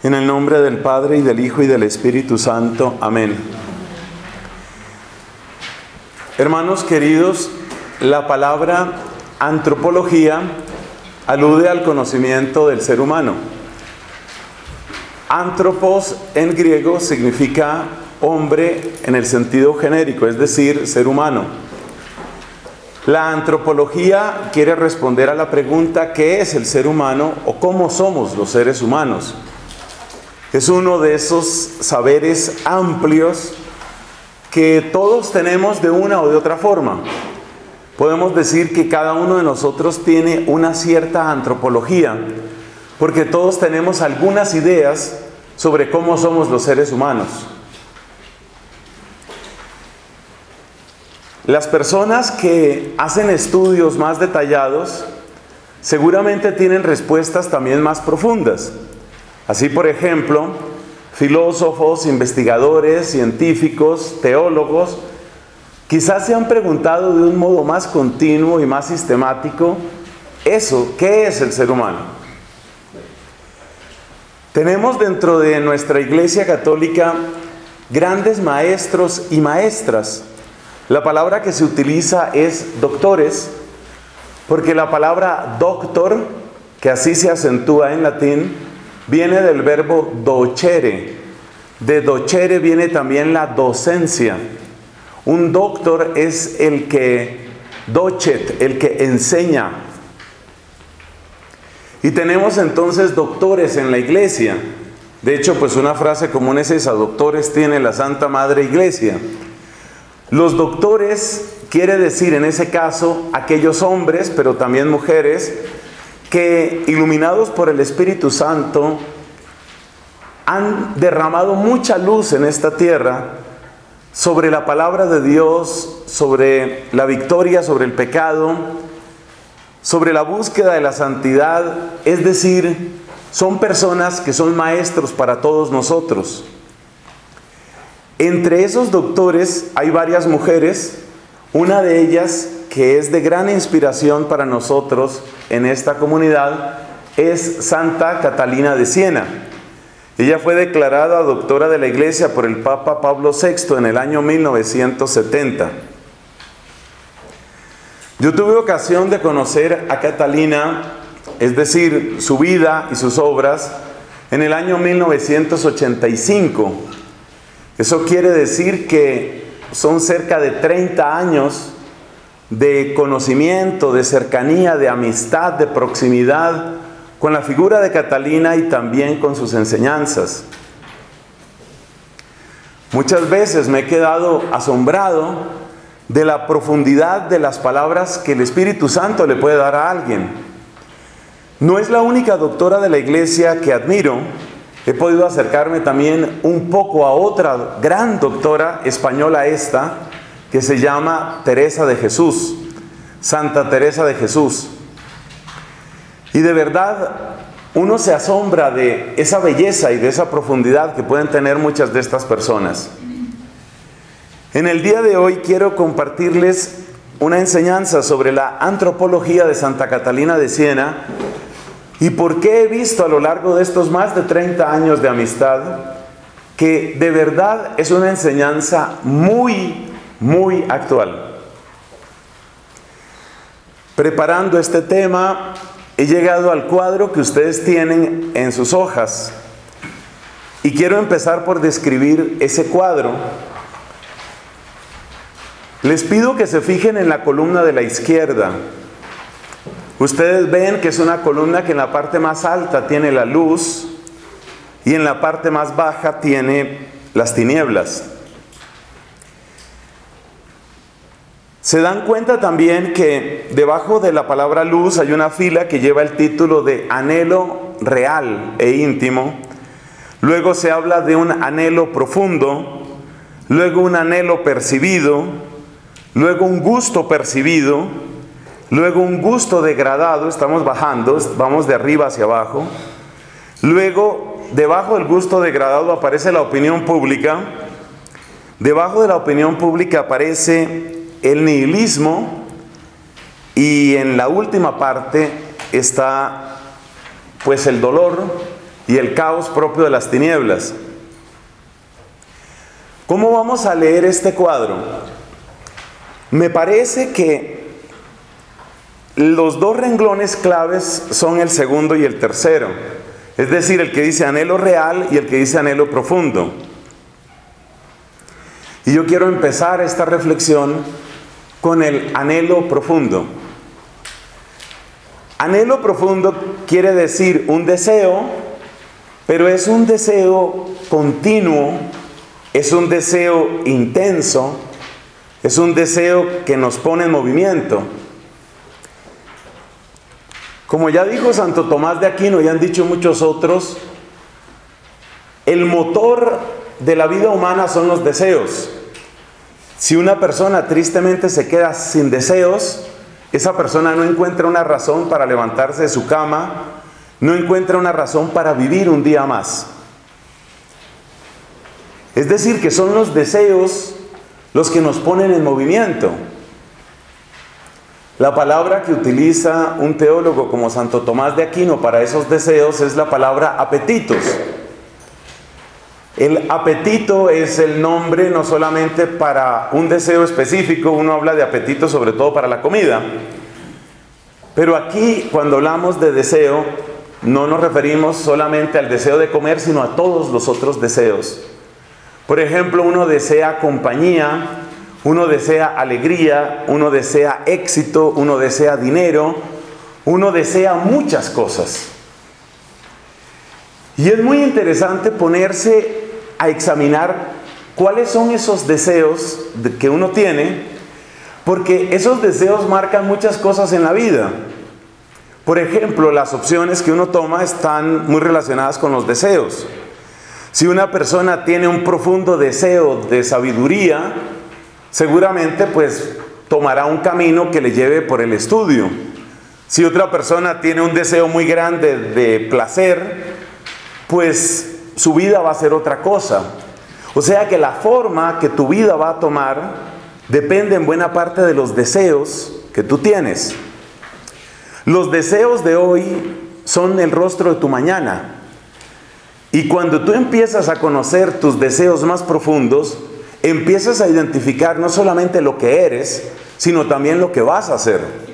En el nombre del Padre y del Hijo y del Espíritu Santo. Amén. Hermanos queridos, la palabra antropología alude al conocimiento del ser humano. Antropos en griego significa hombre en el sentido genérico, es decir, ser humano. La antropología quiere responder a la pregunta ¿qué es el ser humano o cómo somos los seres humanos? Es uno de esos saberes amplios que todos tenemos de una o de otra forma. Podemos decir que cada uno de nosotros tiene una cierta antropología, porque todos tenemos algunas ideas sobre cómo somos los seres humanos. Las personas que hacen estudios más detallados seguramente tienen respuestas también más profundas. Así, por ejemplo, filósofos, investigadores, científicos, teólogos, quizás se han preguntado de un modo más continuo y más sistemático, eso, ¿qué es el ser humano? Tenemos dentro de nuestra Iglesia Católica grandes maestros y maestras. La palabra que se utiliza es doctores, porque la palabra doctor, que así se acentúa en latín, viene del verbo docere. De docere viene también la docencia. Un doctor es el que docet, el que enseña. Y tenemos entonces doctores en la iglesia. De hecho, pues una frase común es esa, doctores tiene la Santa Madre Iglesia. Los doctores quiere decir en ese caso aquellos hombres, pero también mujeres, que iluminados por el Espíritu Santo han derramado mucha luz en esta tierra sobre la palabra de Dios, sobre la victoria sobre el pecado, sobre la búsqueda de la santidad, es decir, son personas que son maestros para todos nosotros. Entre esos doctores hay varias mujeres, una de ellas que es de gran inspiración para nosotros en esta comunidad es Santa Catalina de Siena. Ella fue declarada doctora de la Iglesia por el Papa Pablo VI en el año 1970. Yo tuve ocasión de conocer a Catalina, es decir, su vida y sus obras, en el año 1985. Eso quiere decir que son cerca de 30 años de conocimiento, de cercanía, de amistad, de proximidad con la figura de Catalina y también con sus enseñanzas. Muchas veces me he quedado asombrado de la profundidad de las palabras que el Espíritu Santo le puede dar a alguien. No es la única doctora de la iglesia que admiro. He podido acercarme también un poco a otra gran doctora española esta, que se llama Teresa de Jesús, Santa Teresa de Jesús. Y de verdad uno se asombra de esa belleza y de esa profundidad que pueden tener muchas de estas personas. En el día de hoy quiero compartirles una enseñanza sobre la antropología de Santa Catalina de Siena y por qué he visto a lo largo de estos más de 30 años de amistad que de verdad es una enseñanza muy muy actual. Preparando este tema, he llegado al cuadro que ustedes tienen en sus hojas. Y quiero empezar por describir ese cuadro. Les pido que se fijen en la columna de la izquierda. Ustedes ven que es una columna que en la parte más alta tiene la luz y en la parte más baja tiene las tinieblas. Se dan cuenta también que debajo de la palabra luz hay una fila que lleva el título de anhelo real e íntimo, luego se habla de un anhelo profundo, luego un anhelo percibido, luego un gusto percibido, luego un gusto degradado, estamos bajando, vamos de arriba hacia abajo, luego debajo del gusto degradado aparece la opinión pública, debajo de la opinión pública aparece el nihilismo y en la última parte está pues el dolor y el caos propio de las tinieblas. ¿Cómo vamos a leer este cuadro? Me parece que los dos renglones claves son el segundo y el tercero. Es decir, el que dice anhelo real y el que dice anhelo profundo. Y yo quiero empezar esta reflexión con el anhelo profundo. Anhelo profundo quiere decir un deseo, pero es un deseo continuo, es un deseo intenso, es un deseo que nos pone en movimiento. Como ya dijo Santo Tomás de Aquino y han dicho muchos otros, el motor de la vida humana son los deseos. Si una persona tristemente se queda sin deseos, esa persona no encuentra una razón para levantarse de su cama, no encuentra una razón para vivir un día más. Es decir, que son los deseos los que nos ponen en movimiento. La palabra que utiliza un teólogo como Santo Tomás de Aquino para esos deseos es la palabra apetitos. El apetito es el nombre no solamente para un deseo específico, uno habla de apetito sobre todo para la comida, pero aquí cuando hablamos de deseo no nos referimos solamente al deseo de comer, sino a todos los otros deseos. Por ejemplo, uno desea compañía, uno desea alegría, uno desea éxito, uno desea dinero, uno desea muchas cosas. Y es muy interesante ponerse a examinar cuáles son esos deseos que uno tiene, porque esos deseos marcan muchas cosas en la vida. Por ejemplo, las opciones que uno toma están muy relacionadas con los deseos. Si una persona tiene un profundo deseo de sabiduría, seguramente pues tomará un camino que le lleve por el estudio. Si otra persona tiene un deseo muy grande de placer, pues su vida va a ser otra cosa. O sea que la forma que tu vida va a tomar depende en buena parte de los deseos que tú tienes. Los deseos de hoy son el rostro de tu mañana. Y cuando tú empiezas a conocer tus deseos más profundos, empiezas a identificar no solamente lo que eres, sino también lo que vas a hacer.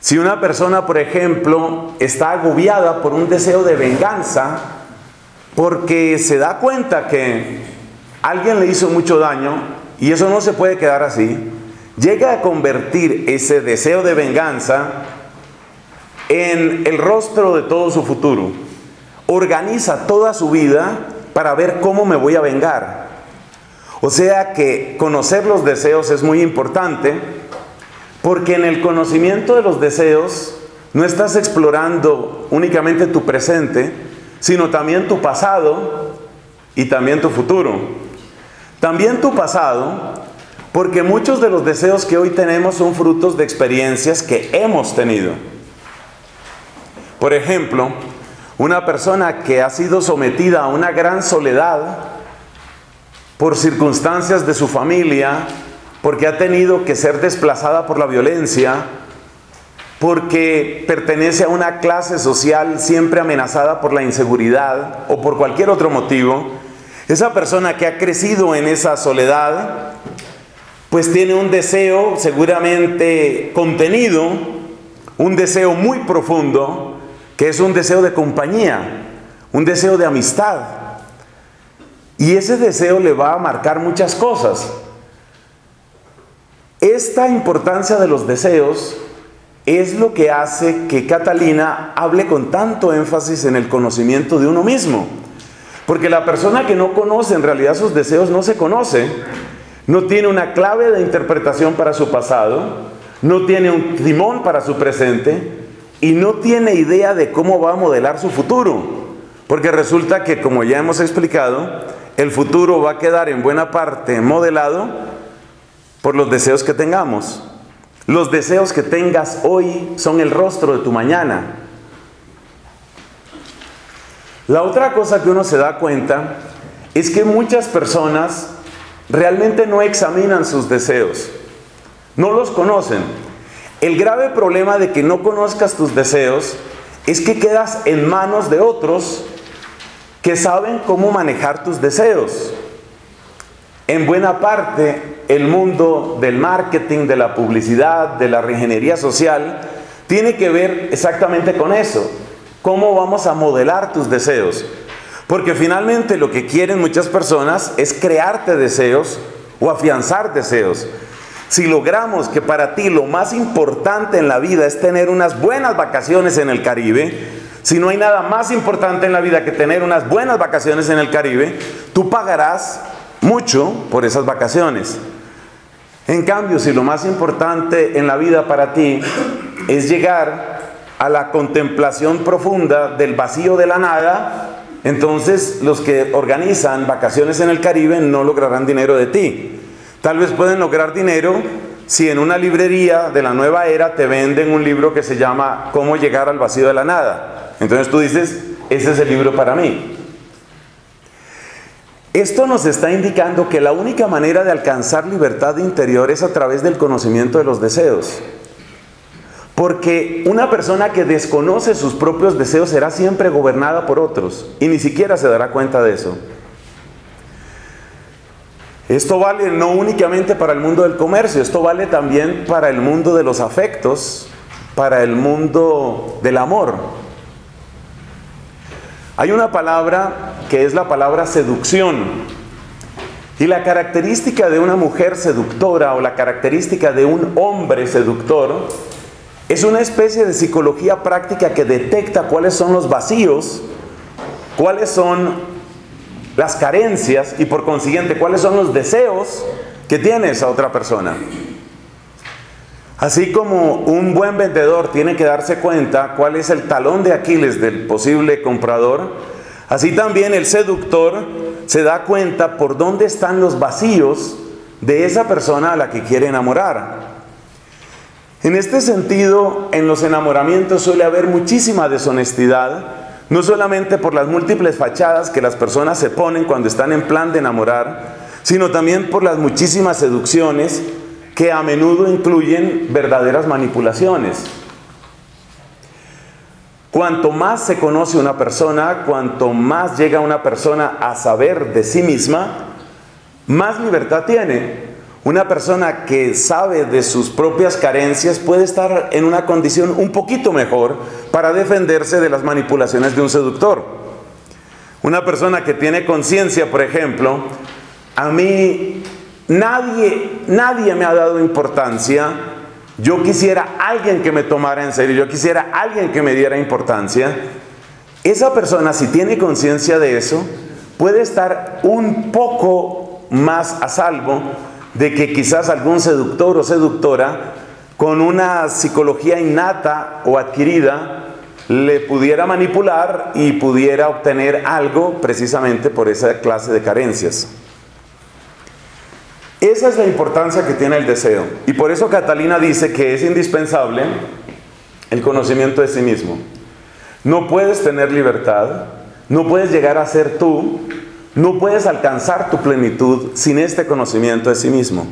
Si una persona, por ejemplo, está agobiada por un deseo de venganza, porque se da cuenta que alguien le hizo mucho daño y eso no se puede quedar así, llega a convertir ese deseo de venganza en el rostro de todo su futuro organiza toda su vida para ver cómo me voy a vengar. O sea que conocer los deseos es muy importante porque en el conocimiento de los deseos no estás explorando únicamente tu presente, sino también tu pasado y también tu futuro. También tu pasado, porque muchos de los deseos que hoy tenemos son frutos de experiencias que hemos tenido. Por ejemplo, una persona que ha sido sometida a una gran soledad por circunstancias de su familia, porque ha tenido que ser desplazada por la violencia, porque pertenece a una clase social siempre amenazada por la inseguridad o por cualquier otro motivo, esa persona que ha crecido en esa soledad, pues tiene un deseo seguramente contenido, un deseo muy profundo, que es un deseo de compañía, un deseo de amistad. Y ese deseo le va a marcar muchas cosas. Esta importancia de los deseos es lo que hace que Catalina hable con tanto énfasis en el conocimiento de uno mismo. Porque la persona que no conoce en realidad sus deseos no se conoce, no tiene una clave de interpretación para su pasado, no tiene un timón para su presente y no tiene idea de cómo va a modelar su futuro. Porque resulta que, como ya hemos explicado, el futuro va a quedar en buena parte modelado por los deseos que tengamos. Los deseos que tengas hoy son el rostro de tu mañana. La otra cosa que uno se da cuenta es que muchas personas realmente no examinan sus deseos, no los conocen. El grave problema de que no conozcas tus deseos es que quedas en manos de otros que saben cómo manejar tus deseos. En buena parte, el mundo del marketing, de la publicidad, de la reingeniería social, tiene que ver exactamente con eso. ¿Cómo vamos a modelar tus deseos? Porque finalmente lo que quieren muchas personas es crearte deseos o afianzar deseos. Si logramos que para ti lo más importante en la vida es tener unas buenas vacaciones en el Caribe, si no hay nada más importante en la vida que tener unas buenas vacaciones en el Caribe, tú pagarás mucho por esas vacaciones. En cambio, si lo más importante en la vida para ti es llegar a la contemplación profunda del vacío de la nada, entonces los que organizan vacaciones en el Caribe no lograrán dinero de ti. Tal vez pueden lograr dinero si en una librería de la nueva era te venden un libro que se llama Cómo llegar al vacío de la nada. Entonces tú dices, ese es el libro para mí. Esto nos está indicando que la única manera de alcanzar libertad interior es a través del conocimiento de los deseos. Porque una persona que desconoce sus propios deseos será siempre gobernada por otros y ni siquiera se dará cuenta de eso. Esto vale no únicamente para el mundo del comercio, esto vale también para el mundo de los afectos, para el mundo del amor. Hay una palabra que es la palabra seducción. Y la característica de una mujer seductora o la característica de un hombre seductor es una especie de psicología práctica que detecta cuáles son los vacíos, cuáles son las carencias y por consiguiente cuáles son los deseos que tiene esa otra persona. Así como un buen vendedor tiene que darse cuenta cuál es el talón de Aquiles del posible comprador, así también el seductor se da cuenta por dónde están los vacíos de esa persona a la que quiere enamorar. En este sentido, en los enamoramientos suele haber muchísima deshonestidad, no solamente por las múltiples fachadas que las personas se ponen cuando están en plan de enamorar, sino también por las muchísimas seducciones que a menudo incluyen verdaderas manipulaciones. Cuanto más se conoce una persona, cuanto más llega una persona a saber de sí misma, más libertad tiene. Una persona que sabe de sus propias carencias puede estar en una condición un poquito mejor para defenderse de las manipulaciones de un seductor. Una persona que tiene conciencia, por ejemplo, a mí nadie, nadie me ha dado importancia. Yo quisiera alguien que me tomara en serio, yo quisiera alguien que me diera importancia. Esa persona, si tiene conciencia de eso, puede estar un poco más a salvo de que quizás algún seductor o seductora con una psicología innata o adquirida le pudiera manipular y pudiera obtener algo precisamente por esa clase de carencias. Esa es la importancia que tiene el deseo. Y por eso Catalina dice que es indispensable el conocimiento de sí mismo. No puedes tener libertad, no puedes llegar a ser tú no puedes alcanzar tu plenitud sin este conocimiento de sí mismo.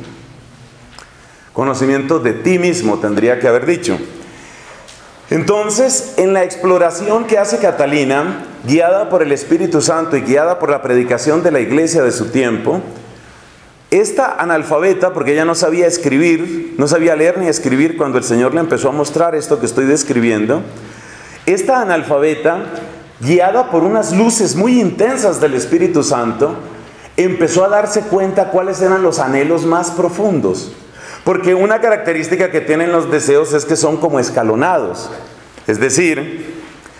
Conocimiento de ti mismo, tendría que haber dicho. Entonces, en la exploración que hace Catalina, guiada por el Espíritu Santo y guiada por la predicación de la iglesia de su tiempo, esta analfabeta, porque ella no sabía escribir, no sabía leer ni escribir cuando el Señor le empezó a mostrar esto que estoy describiendo, esta analfabeta guiada por unas luces muy intensas del Espíritu Santo, empezó a darse cuenta cuáles eran los anhelos más profundos. Porque una característica que tienen los deseos es que son como escalonados. Es decir,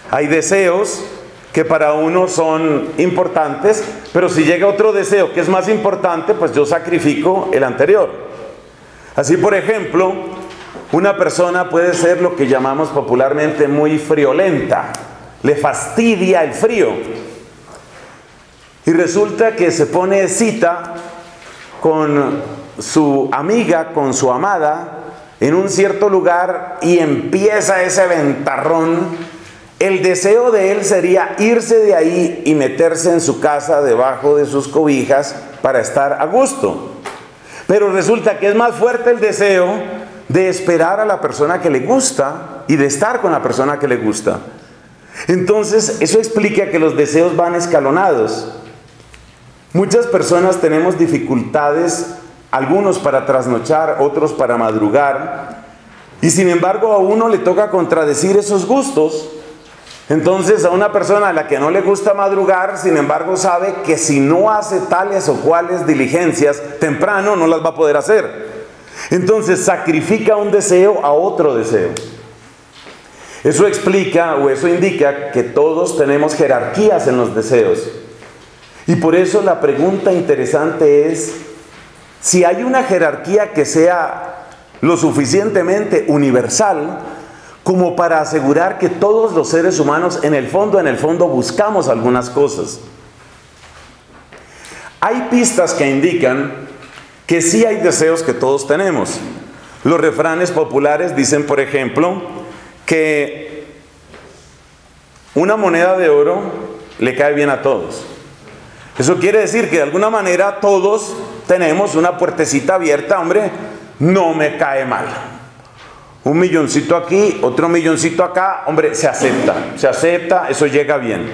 hay deseos que para uno son importantes, pero si llega otro deseo que es más importante, pues yo sacrifico el anterior. Así, por ejemplo, una persona puede ser lo que llamamos popularmente muy friolenta, le fastidia el frío. Y resulta que se pone cita con su amiga, con su amada, en un cierto lugar y empieza ese ventarrón, el deseo de él sería irse de ahí y meterse en su casa debajo de sus cobijas para estar a gusto. Pero resulta que es más fuerte el deseo de esperar a la persona que le gusta y de estar con la persona que le gusta. Entonces, eso explica que los deseos van escalonados. Muchas personas tenemos dificultades algunos para trasnochar, otros para madrugar, y sin embargo a uno le toca contradecir esos gustos. Entonces a una persona a la que no le gusta madrugar, sin embargo sabe que si no hace tales o cuales diligencias temprano no las va a poder hacer. Entonces sacrifica un deseo a otro deseo. Eso explica o eso indica que todos tenemos jerarquías en los deseos. Y por eso la pregunta interesante es, si hay una jerarquía que sea lo suficientemente universal como para asegurar que todos los seres humanos en el fondo, en el fondo buscamos algunas cosas. Hay pistas que indican que sí hay deseos que todos tenemos. Los refranes populares dicen, por ejemplo, que una moneda de oro le cae bien a todos. Eso quiere decir que de alguna manera todos tenemos una puertecita abierta, hombre, no me cae mal. Un milloncito aquí, otro milloncito acá, hombre, se acepta, se acepta, eso llega bien.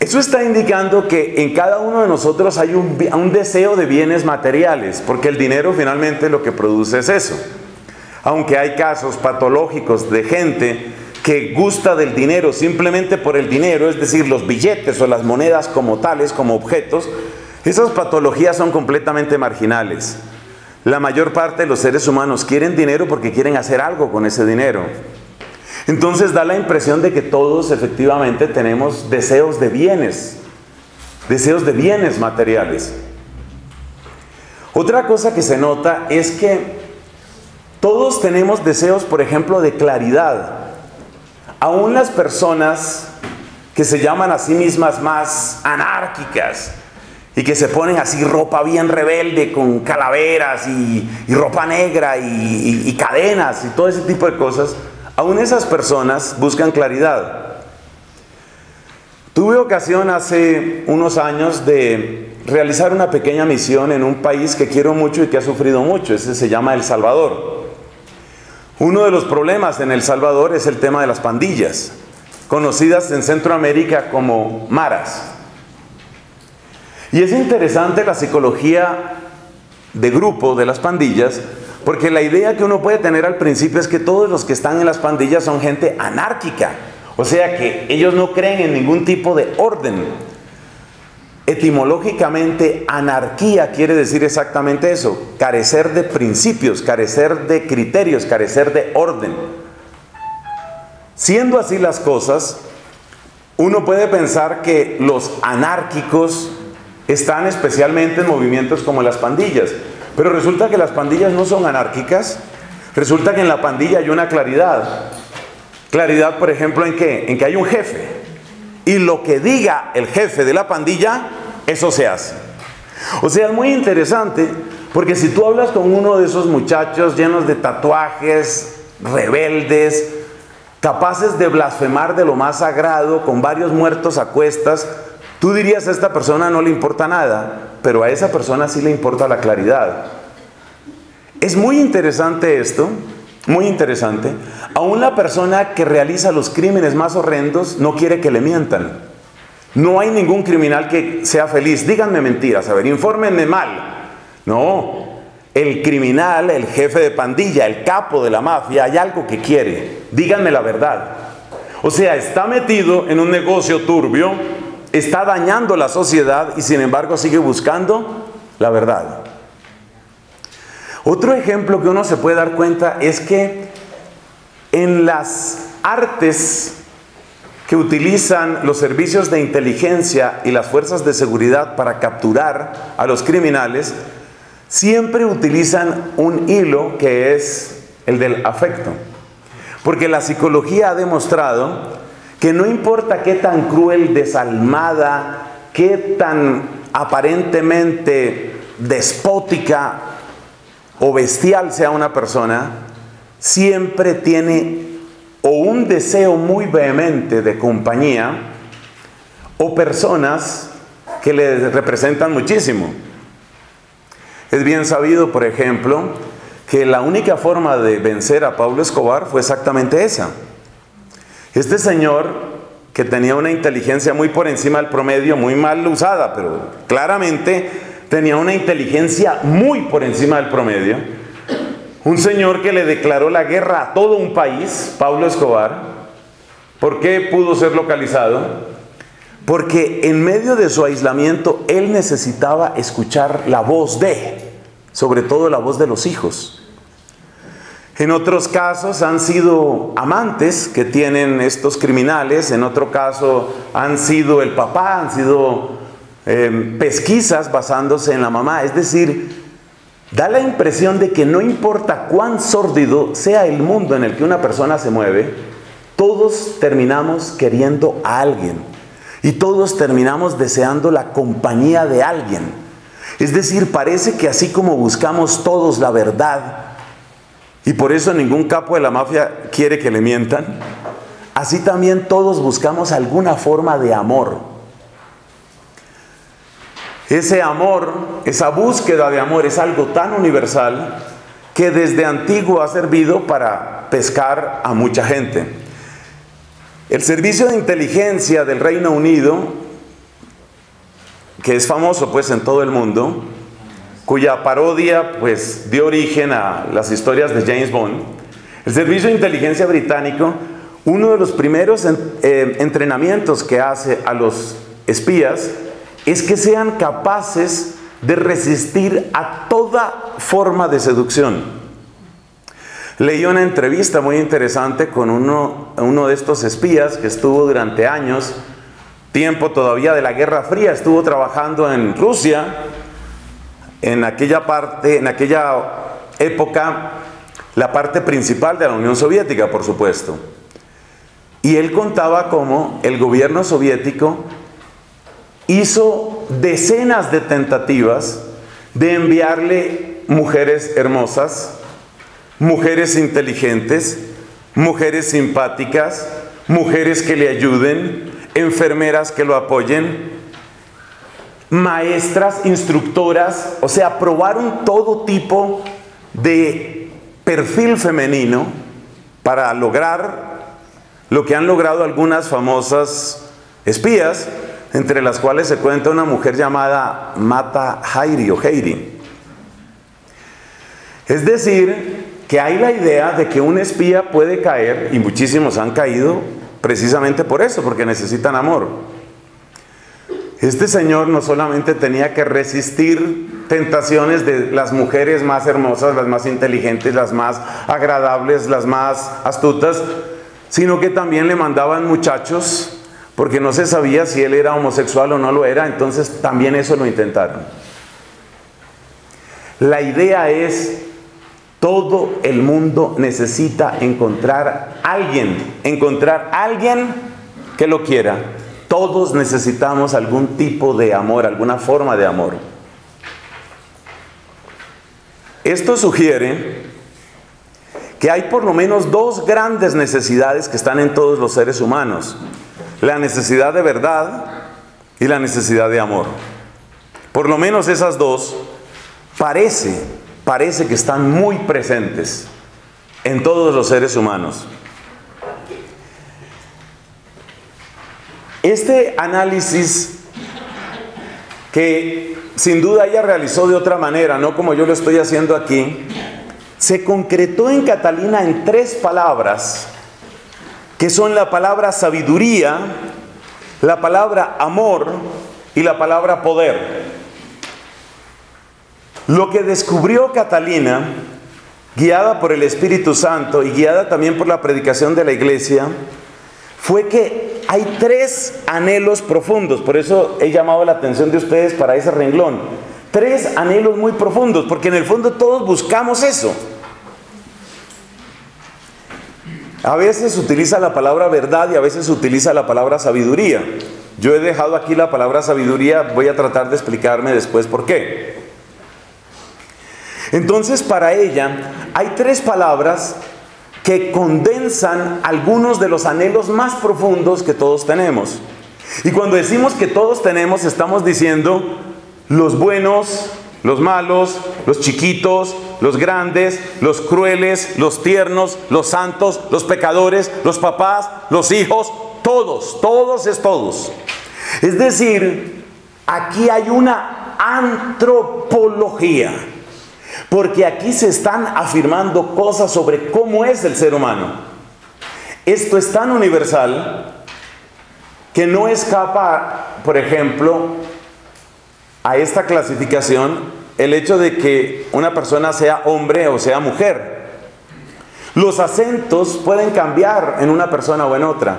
Eso está indicando que en cada uno de nosotros hay un, deseo de bienes materiales, porque el dinero finalmente lo que produce es eso. Aunque hay casos patológicos de gente que gusta del dinero simplemente por el dinero, es decir, los billetes o las monedas como tales, como objetos, esas patologías son completamente marginales. La mayor parte de los seres humanos quieren dinero porque quieren hacer algo con ese dinero. Entonces da la impresión de que todos efectivamente tenemos deseos de bienes, deseos de bienes materiales. Otra cosa que se nota es que todos tenemos deseos, por ejemplo, de claridad. Aún las personas que se llaman a sí mismas más anárquicas y que se ponen así ropa bien rebelde con calaveras y, ropa negra y, y cadenas y todo ese tipo de cosas, aún esas personas buscan claridad. Tuve ocasión hace unos años de realizar una pequeña misión en un país que quiero mucho y que ha sufrido mucho, ese se llama El Salvador. Uno de los problemas en El Salvador es el tema de las pandillas, conocidas en Centroamérica como maras. Y es interesante la psicología de grupo de las pandillas, porque la idea que uno puede tener al principio es que todos los que están en las pandillas son gente anárquica, o sea que ellos no creen en ningún tipo de orden. Etimológicamente, anarquía quiere decir exactamente eso, carecer de principios, carecer de criterios, carecer de orden. Siendo así las cosas, uno puede pensar que los anárquicos están especialmente en movimientos como las pandillas, pero resulta que las pandillas no son anárquicas, resulta que en la pandilla hay una claridad. Claridad, por ejemplo, en qué? En que hay un jefe, y lo que diga el jefe de la pandilla, eso se hace. O sea, es muy interesante porque si tú hablas con uno de esos muchachos llenos de tatuajes, rebeldes, capaces de blasfemar de lo más sagrado, con varios muertos a cuestas, tú dirías a esta persona no le importa nada, pero a esa persona sí le importa la claridad. Es muy interesante esto, muy interesante. Aún la persona que realiza los crímenes más horrendos no quiere que le mientan. No hay ningún criminal que sea feliz. Díganme mentiras, a ver, infórmenme mal. No, el criminal, el jefe de pandilla, el capo de la mafia, hay algo que quiere. Díganme la verdad. O sea, está metido en un negocio turbio, está dañando la sociedad y sin embargo sigue buscando la verdad. Otro ejemplo que uno se puede dar cuenta es que en las artes que utilizan los servicios de inteligencia y las fuerzas de seguridad para capturar a los criminales, siempre utilizan un hilo que es el del afecto. Porque la psicología ha demostrado que no importa qué tan cruel, desalmada, qué tan aparentemente despótica o bestial sea una persona, siempre tiene o un deseo muy vehemente de compañía o personas que le representan muchísimo. Es bien sabido, por ejemplo, que la única forma de vencer a Pablo Escobar fue exactamente esa. Este señor, que tenía una inteligencia muy por encima del promedio, muy mal usada, pero claramente tenía una inteligencia muy por encima del promedio, un señor que le declaró la guerra a todo un país, Pablo Escobar, ¿por qué pudo ser localizado? Porque en medio de su aislamiento él necesitaba escuchar la voz de, sobre todo la voz de los hijos. En otros casos han sido amantes que tienen estos criminales, en otro caso han sido el papá, han sido em, pesquisas basándose en la mamá. Es decir, da la impresión de que no importa cuán sórdido sea el mundo en el que una persona se mueve, todos terminamos queriendo a alguien y todos terminamos deseando la compañía de alguien. Es decir, parece que así como buscamos todos la verdad, y por eso ningún capo de la mafia quiere que le mientan. Así también todos buscamos alguna forma de amor. Ese amor, esa búsqueda de amor es algo tan universal que desde antiguo ha servido para pescar a mucha gente. El servicio de inteligencia del Reino Unido, que es famoso pues en todo el mundo, cuya parodia pues dio origen a las historias de James Bond, el Servicio de Inteligencia Británico, uno de los primeros eh, entrenamientos que hace a los espías es que sean capaces de resistir a toda forma de seducción. Leí una entrevista muy interesante con uno, uno de estos espías que estuvo durante años, tiempo todavía de la Guerra Fría, estuvo trabajando en Rusia, en aquella parte, en aquella época, la parte principal de la Unión Soviética, por supuesto. Y él contaba cómo el gobierno soviético hizo decenas de tentativas de enviarle mujeres hermosas, mujeres inteligentes, mujeres simpáticas, mujeres que le ayuden, enfermeras que lo apoyen, maestras, instructoras, o sea, probaron todo tipo de perfil femenino para lograr lo que han logrado algunas famosas espías, entre las cuales se cuenta una mujer llamada Mata Hairi o Heiri. Es decir, que hay la idea de que un espía puede caer, y muchísimos han caído precisamente por eso, porque necesitan amor. Este señor no solamente tenía que resistir tentaciones de las mujeres más hermosas, las más inteligentes, las más agradables, las más astutas, sino que también le mandaban muchachos porque no se sabía si él era homosexual o no lo era, entonces también eso lo intentaron. La idea es, todo el mundo necesita encontrar alguien, encontrar alguien que lo quiera. Todos necesitamos algún tipo de amor, alguna forma de amor. Esto sugiere que hay por lo menos dos grandes necesidades que están en todos los seres humanos. La necesidad de verdad y la necesidad de amor. Por lo menos esas dos parece, parece que están muy presentes en todos los seres humanos. Este análisis que sin duda ella realizó de otra manera, no como yo lo estoy haciendo aquí, se concretó en Catalina en tres palabras, que son la palabra sabiduría, la palabra amor y la palabra poder. Lo que descubrió Catalina, guiada por el Espíritu Santo y guiada también por la predicación de la iglesia, fue que hay tres anhelos profundos, por eso he llamado la atención de ustedes para ese renglón. Tres anhelos muy profundos, porque en el fondo todos buscamos eso. A veces utiliza la palabra verdad y a veces utiliza la palabra sabiduría. Yo he dejado aquí la palabra sabiduría, voy a tratar de explicarme después por qué. Entonces para ella hay tres palabras que condensan algunos de los anhelos más profundos que todos tenemos. Y cuando decimos que todos tenemos, estamos diciendo los buenos, los malos, los chiquitos, los grandes, los crueles, los tiernos, los santos, los pecadores, los papás, los hijos, todos, todos es todos. Es decir, aquí hay una antropología, porque aquí se están afirmando cosas sobre cómo es el ser humano. Esto es tan universal que no escapa, por ejemplo, a esta clasificación el hecho de que una persona sea hombre o sea mujer. Los acentos pueden cambiar en una persona o en otra,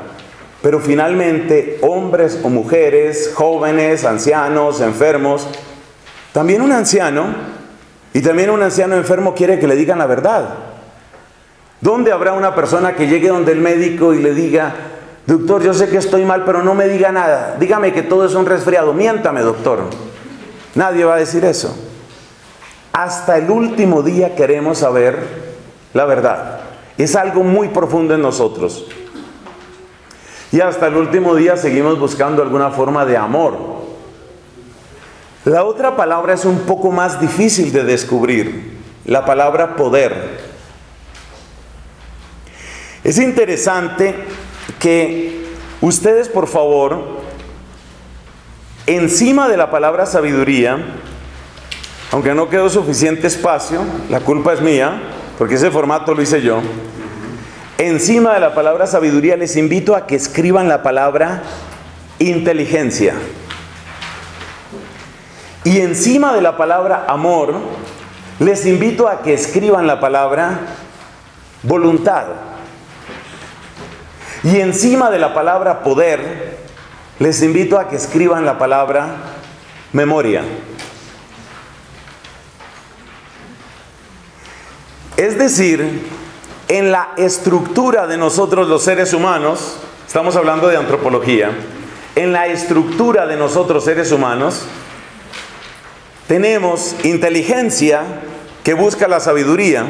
pero finalmente hombres o mujeres, jóvenes, ancianos, enfermos, también un anciano y también un anciano enfermo quiere que le digan la verdad. ¿Dónde habrá una persona que llegue donde el médico y le diga, doctor, yo sé que estoy mal, pero no me diga nada, dígame que todo es un resfriado, miéntame, doctor? Nadie va a decir eso. Hasta el último día queremos saber la verdad. Es algo muy profundo en nosotros. Y hasta el último día seguimos buscando alguna forma de amor. La otra palabra es un poco más difícil de descubrir, la palabra poder. Es interesante que ustedes, por favor, Encima de la palabra sabiduría, aunque no quedó suficiente espacio, la culpa es mía, porque ese formato lo hice yo. Encima de la palabra sabiduría les invito a que escriban la palabra inteligencia. Y encima de la palabra amor, les invito a que escriban la palabra voluntad. Y encima de la palabra poder, les invito a que escriban la palabra memoria. Es decir, en la estructura de nosotros los seres humanos, estamos hablando de antropología, en la estructura de nosotros seres humanos, tenemos inteligencia que busca la sabiduría,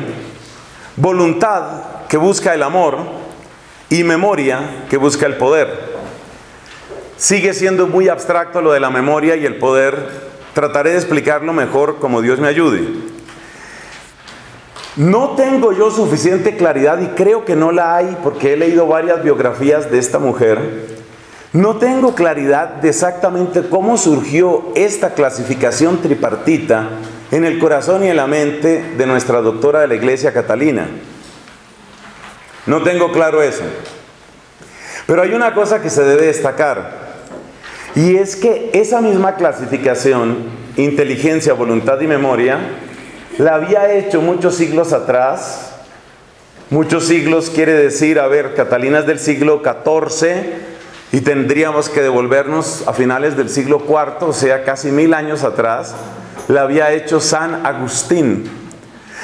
voluntad que busca el amor y memoria que busca el poder. Sigue siendo muy abstracto lo de la memoria y el poder. Trataré de explicarlo mejor como Dios me ayude. No tengo yo suficiente claridad y creo que no la hay porque he leído varias biografías de esta mujer. No tengo claridad de exactamente cómo surgió esta clasificación tripartita en el corazón y en la mente de nuestra doctora de la iglesia Catalina. No tengo claro eso. Pero hay una cosa que se debe destacar. Y es que esa misma clasificación, inteligencia, voluntad y memoria, la había hecho muchos siglos atrás. Muchos siglos quiere decir, a ver, Catalina es del siglo XIV y tendríamos que devolvernos a finales del siglo IV, o sea, casi mil años atrás, la había hecho San Agustín.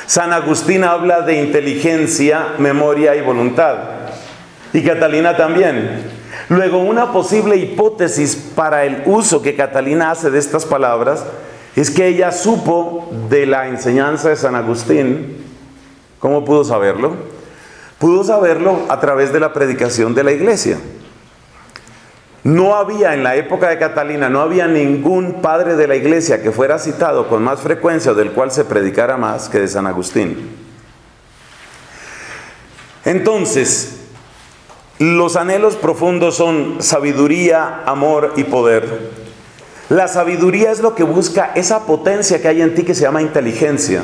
San Agustín habla de inteligencia, memoria y voluntad. Y Catalina también. Luego, una posible hipótesis para el uso que Catalina hace de estas palabras es que ella supo de la enseñanza de San Agustín. ¿Cómo pudo saberlo? Pudo saberlo a través de la predicación de la iglesia. No había en la época de Catalina, no había ningún padre de la iglesia que fuera citado con más frecuencia o del cual se predicara más que de San Agustín. Entonces, los anhelos profundos son sabiduría, amor y poder. La sabiduría es lo que busca esa potencia que hay en ti que se llama inteligencia.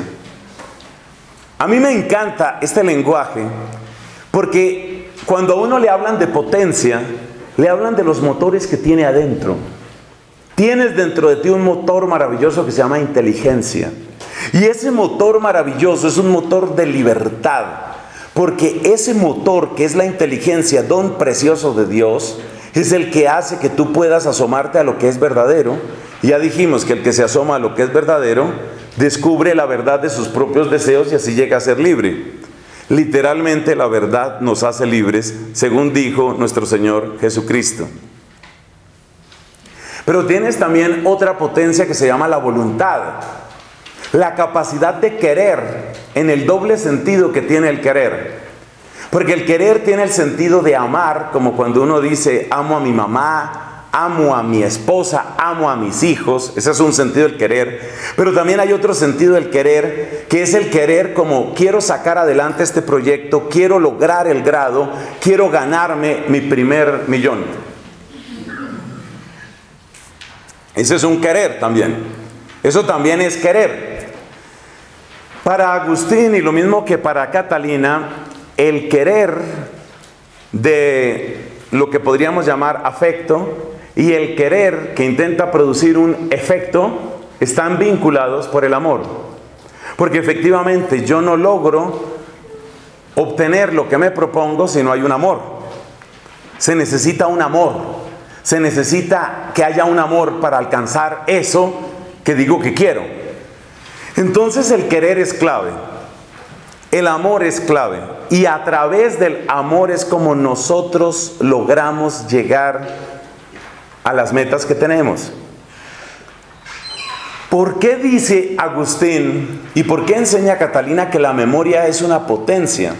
A mí me encanta este lenguaje porque cuando a uno le hablan de potencia, le hablan de los motores que tiene adentro. Tienes dentro de ti un motor maravilloso que se llama inteligencia. Y ese motor maravilloso es un motor de libertad. Porque ese motor que es la inteligencia, don precioso de Dios, es el que hace que tú puedas asomarte a lo que es verdadero. Ya dijimos que el que se asoma a lo que es verdadero descubre la verdad de sus propios deseos y así llega a ser libre. Literalmente la verdad nos hace libres, según dijo nuestro Señor Jesucristo. Pero tienes también otra potencia que se llama la voluntad. La capacidad de querer en el doble sentido que tiene el querer. Porque el querer tiene el sentido de amar, como cuando uno dice, amo a mi mamá, amo a mi esposa, amo a mis hijos. Ese es un sentido del querer. Pero también hay otro sentido del querer, que es el querer como quiero sacar adelante este proyecto, quiero lograr el grado, quiero ganarme mi primer millón. Ese es un querer también. Eso también es querer. Para Agustín y lo mismo que para Catalina, el querer de lo que podríamos llamar afecto y el querer que intenta producir un efecto están vinculados por el amor. Porque efectivamente yo no logro obtener lo que me propongo si no hay un amor. Se necesita un amor. Se necesita que haya un amor para alcanzar eso que digo que quiero. Entonces el querer es clave. El amor es clave. Y a través del amor es como nosotros logramos llegar a las metas que tenemos. ¿Por qué dice Agustín y por qué enseña Catalina que la memoria es una potencia?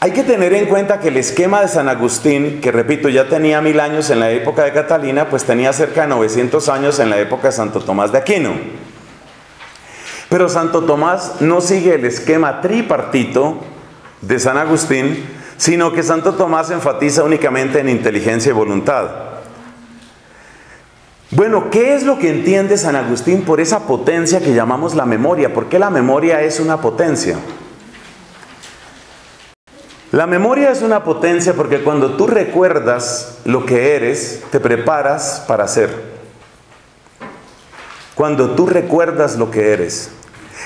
Hay que tener en cuenta que el esquema de San Agustín, que repito, ya tenía mil años en la época de Catalina, pues tenía cerca de 900 años en la época de Santo Tomás de Aquino. Pero Santo Tomás no sigue el esquema tripartito de San Agustín, sino que Santo Tomás enfatiza únicamente en inteligencia y voluntad. Bueno, ¿qué es lo que entiende San Agustín por esa potencia que llamamos la memoria? ¿Por qué la memoria es una potencia? La memoria es una potencia porque cuando tú recuerdas lo que eres, te preparas para ser. Cuando tú recuerdas lo que eres.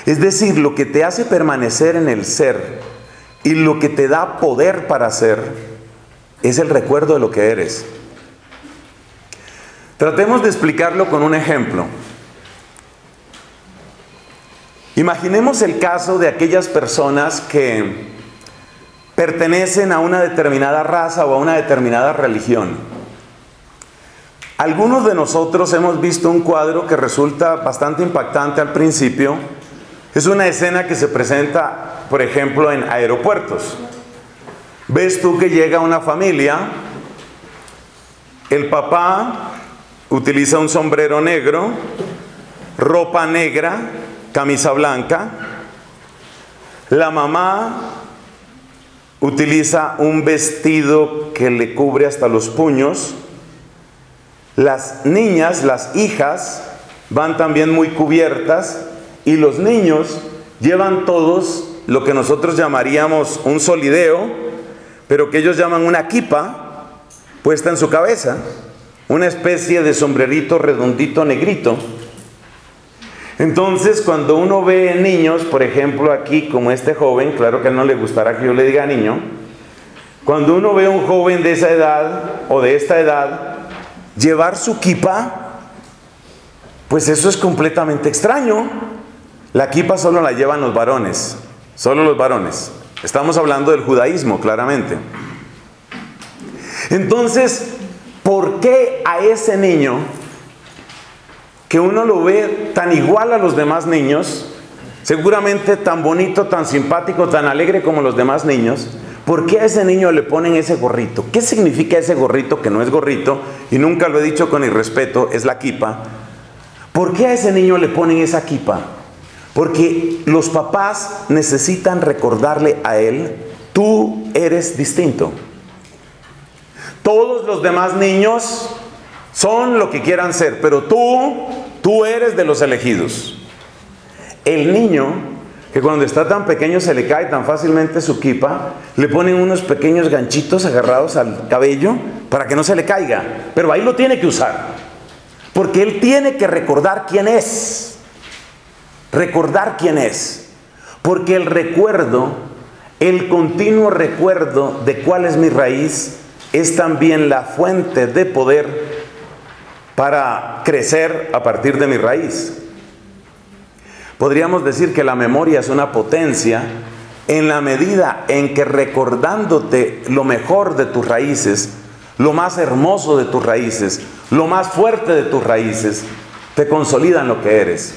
Es decir, lo que te hace permanecer en el ser y lo que te da poder para ser es el recuerdo de lo que eres. Tratemos de explicarlo con un ejemplo. Imaginemos el caso de aquellas personas que pertenecen a una determinada raza o a una determinada religión. Algunos de nosotros hemos visto un cuadro que resulta bastante impactante al principio. Es una escena que se presenta, por ejemplo, en aeropuertos. Ves tú que llega una familia, el papá utiliza un sombrero negro, ropa negra, camisa blanca, la mamá utiliza un vestido que le cubre hasta los puños. Las niñas, las hijas, van también muy cubiertas y los niños llevan todos lo que nosotros llamaríamos un solideo, pero que ellos llaman una kipa puesta en su cabeza, una especie de sombrerito redondito negrito. Entonces, cuando uno ve niños, por ejemplo, aquí como este joven, claro que a él no le gustará que yo le diga niño, cuando uno ve a un joven de esa edad o de esta edad llevar su kipa, pues eso es completamente extraño. La kipa solo la llevan los varones, solo los varones. Estamos hablando del judaísmo, claramente. Entonces, ¿por qué a ese niño que uno lo ve tan igual a los demás niños, seguramente tan bonito, tan simpático, tan alegre como los demás niños, ¿por qué a ese niño le ponen ese gorrito? ¿Qué significa ese gorrito que no es gorrito? Y nunca lo he dicho con irrespeto, es la kipa. ¿Por qué a ese niño le ponen esa kipa? Porque los papás necesitan recordarle a él, tú eres distinto. Todos los demás niños son lo que quieran ser, pero tú, tú eres de los elegidos. El niño, que cuando está tan pequeño se le cae tan fácilmente su kipa, le ponen unos pequeños ganchitos agarrados al cabello para que no se le caiga. Pero ahí lo tiene que usar. Porque él tiene que recordar quién es. Recordar quién es. Porque el recuerdo, el continuo recuerdo de cuál es mi raíz, es también la fuente de poder para crecer a partir de mi raíz. Podríamos decir que la memoria es una potencia en la medida en que recordándote lo mejor de tus raíces, lo más hermoso de tus raíces, lo más fuerte de tus raíces, te consolidan lo que eres.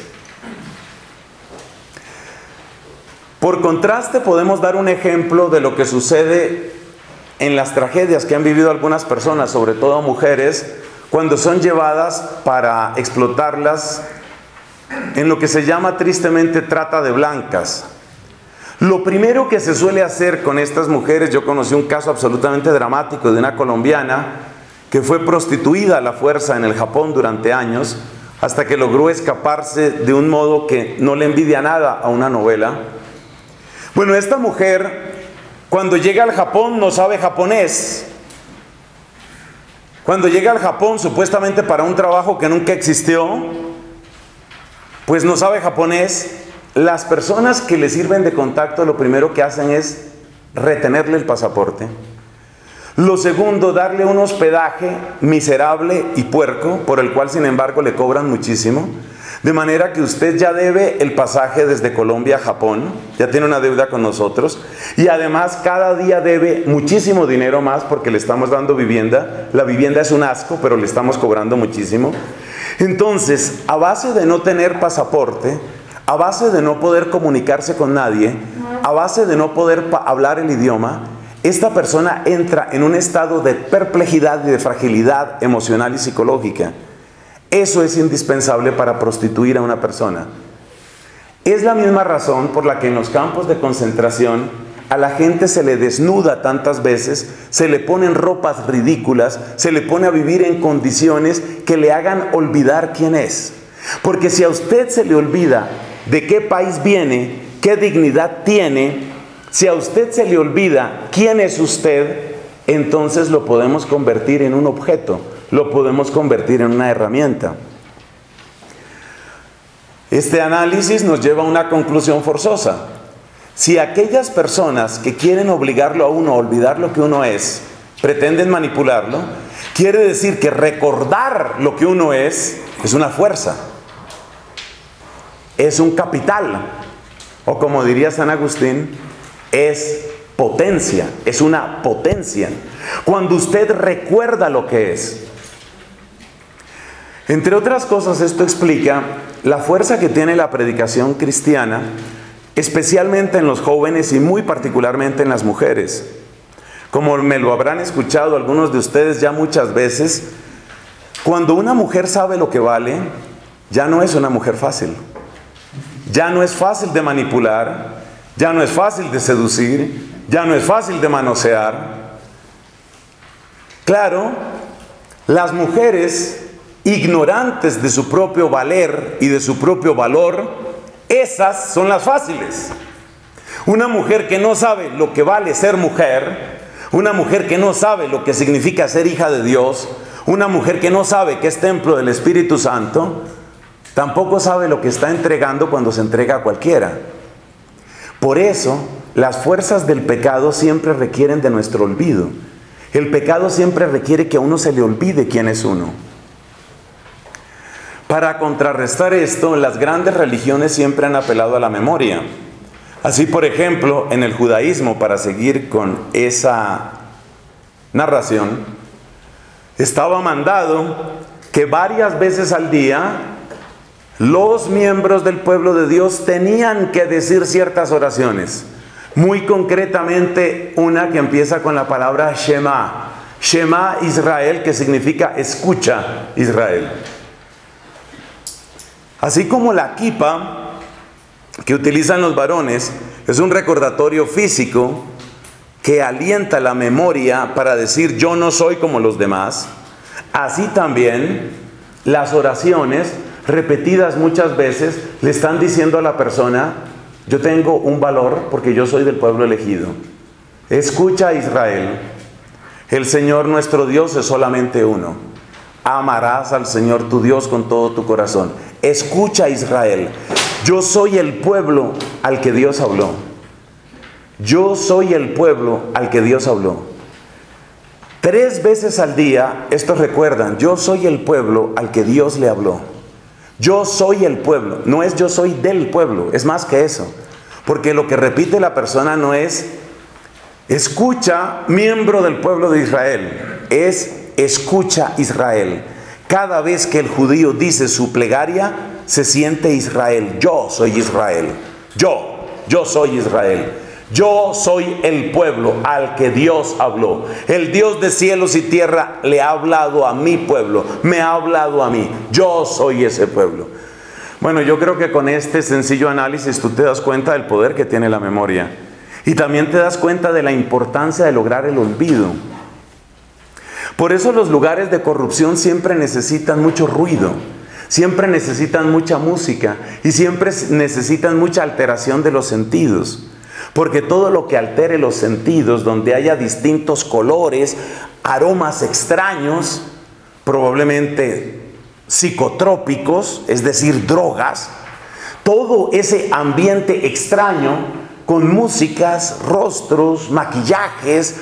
Por contraste podemos dar un ejemplo de lo que sucede en las tragedias que han vivido algunas personas, sobre todo mujeres, cuando son llevadas para explotarlas en lo que se llama tristemente trata de blancas. Lo primero que se suele hacer con estas mujeres, yo conocí un caso absolutamente dramático de una colombiana que fue prostituida a la fuerza en el Japón durante años, hasta que logró escaparse de un modo que no le envidia nada a una novela. Bueno, esta mujer cuando llega al Japón no sabe japonés. Cuando llega al Japón supuestamente para un trabajo que nunca existió, pues no sabe japonés. Las personas que le sirven de contacto lo primero que hacen es retenerle el pasaporte. Lo segundo, darle un hospedaje miserable y puerco, por el cual sin embargo le cobran muchísimo. De manera que usted ya debe el pasaje desde Colombia a Japón, ya tiene una deuda con nosotros, y además cada día debe muchísimo dinero más porque le estamos dando vivienda. La vivienda es un asco, pero le estamos cobrando muchísimo. Entonces, a base de no tener pasaporte, a base de no poder comunicarse con nadie, a base de no poder hablar el idioma, esta persona entra en un estado de perplejidad y de fragilidad emocional y psicológica. Eso es indispensable para prostituir a una persona. Es la misma razón por la que en los campos de concentración a la gente se le desnuda tantas veces, se le ponen ropas ridículas, se le pone a vivir en condiciones que le hagan olvidar quién es. Porque si a usted se le olvida de qué país viene, qué dignidad tiene, si a usted se le olvida quién es usted, entonces lo podemos convertir en un objeto, lo podemos convertir en una herramienta. Este análisis nos lleva a una conclusión forzosa. Si aquellas personas que quieren obligarlo a uno a olvidar lo que uno es, pretenden manipularlo, quiere decir que recordar lo que uno es es una fuerza, es un capital, o como diría San Agustín, es potencia, es una potencia. Cuando usted recuerda lo que es, entre otras cosas, esto explica la fuerza que tiene la predicación cristiana, especialmente en los jóvenes y muy particularmente en las mujeres. Como me lo habrán escuchado algunos de ustedes ya muchas veces, cuando una mujer sabe lo que vale, ya no es una mujer fácil. Ya no es fácil de manipular, ya no es fácil de seducir, ya no es fácil de manosear. Claro, las mujeres ignorantes de su propio valer y de su propio valor, esas son las fáciles. Una mujer que no sabe lo que vale ser mujer, una mujer que no sabe lo que significa ser hija de Dios, una mujer que no sabe que es templo del Espíritu Santo, tampoco sabe lo que está entregando cuando se entrega a cualquiera. Por eso, las fuerzas del pecado siempre requieren de nuestro olvido. El pecado siempre requiere que a uno se le olvide quién es uno. Para contrarrestar esto, las grandes religiones siempre han apelado a la memoria. Así, por ejemplo, en el judaísmo, para seguir con esa narración, estaba mandado que varias veces al día los miembros del pueblo de Dios tenían que decir ciertas oraciones. Muy concretamente, una que empieza con la palabra Shema. Shema Israel, que significa escucha Israel. Así como la kipa que utilizan los varones es un recordatorio físico que alienta la memoria para decir yo no soy como los demás, así también las oraciones repetidas muchas veces le están diciendo a la persona, yo tengo un valor porque yo soy del pueblo elegido. Escucha Israel, el Señor nuestro Dios es solamente uno. Amarás al Señor tu Dios con todo tu corazón. Escucha Israel, yo soy el pueblo al que Dios habló. Yo soy el pueblo al que Dios habló. Tres veces al día, estos recuerdan, yo soy el pueblo al que Dios le habló. Yo soy el pueblo, no es yo soy del pueblo, es más que eso. porque lo que repite la persona no es escucha miembro del pueblo de Israel, es escucha Israel. Cada vez que el judío dice su plegaria, se siente Israel. Yo soy Israel. Yo, yo soy Israel. Yo soy el pueblo al que Dios habló. El Dios de cielos y tierra le ha hablado a mi pueblo, me ha hablado a mí. Yo soy ese pueblo. Bueno, yo creo que con este sencillo análisis tú te das cuenta del poder que tiene la memoria. Y también te das cuenta de la importancia de lograr el olvido. Por eso los lugares de corrupción siempre necesitan mucho ruido, siempre necesitan mucha música y siempre necesitan mucha alteración de los sentidos. Porque todo lo que altere los sentidos, donde haya distintos colores, aromas extraños, probablemente psicotrópicos, es decir, drogas, todo ese ambiente extraño con músicas, rostros, maquillajes,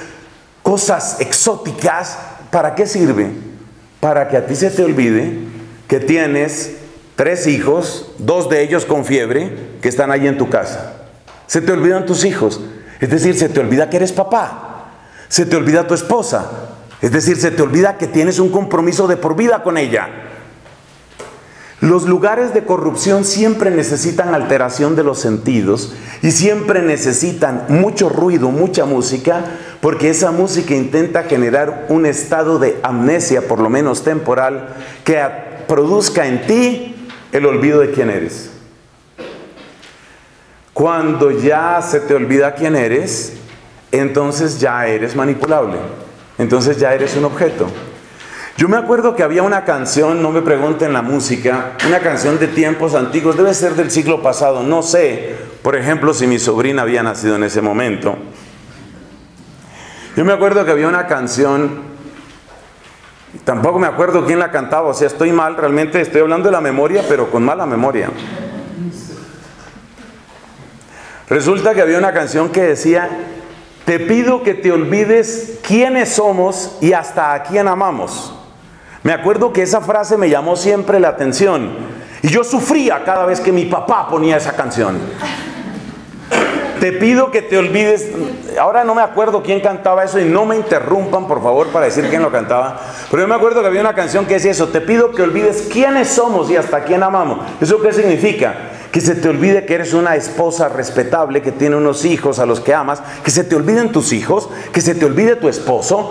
cosas exóticas, ¿para qué sirve? Para que a ti se te olvide que tienes tres hijos, dos de ellos con fiebre, que están ahí en tu casa. Se te olvidan tus hijos. Es decir, se te olvida que eres papá. Se te olvida tu esposa. Es decir, se te olvida que tienes un compromiso de por vida con ella. Los lugares de corrupción siempre necesitan alteración de los sentidos y siempre necesitan mucho ruido, mucha música, porque esa música intenta generar un estado de amnesia, por lo menos temporal, que produzca en ti el olvido de quién eres. Cuando ya se te olvida quién eres, entonces ya eres manipulable. Entonces ya eres un objeto. Yo me acuerdo que había una canción, no me pregunten la música, una canción de tiempos antiguos, debe ser del siglo pasado, no sé, por ejemplo, si mi sobrina había nacido en ese momento. Yo me acuerdo que había una canción, tampoco me acuerdo quién la cantaba, o sea, estoy mal, realmente estoy hablando de la memoria, pero con mala memoria. Resulta que había una canción que decía, te pido que te olvides quiénes somos y hasta a quién amamos. Me acuerdo que esa frase me llamó siempre la atención y yo sufría cada vez que mi papá ponía esa canción. Te pido que te olvides, ahora no me acuerdo quién cantaba eso y no me interrumpan por favor para decir quién lo cantaba, pero yo me acuerdo que había una canción que decía eso, te pido que olvides quiénes somos y hasta quién amamos. ¿Eso qué significa? que se te olvide que eres una esposa respetable, que tiene unos hijos a los que amas, que se te olviden tus hijos, que se te olvide tu esposo.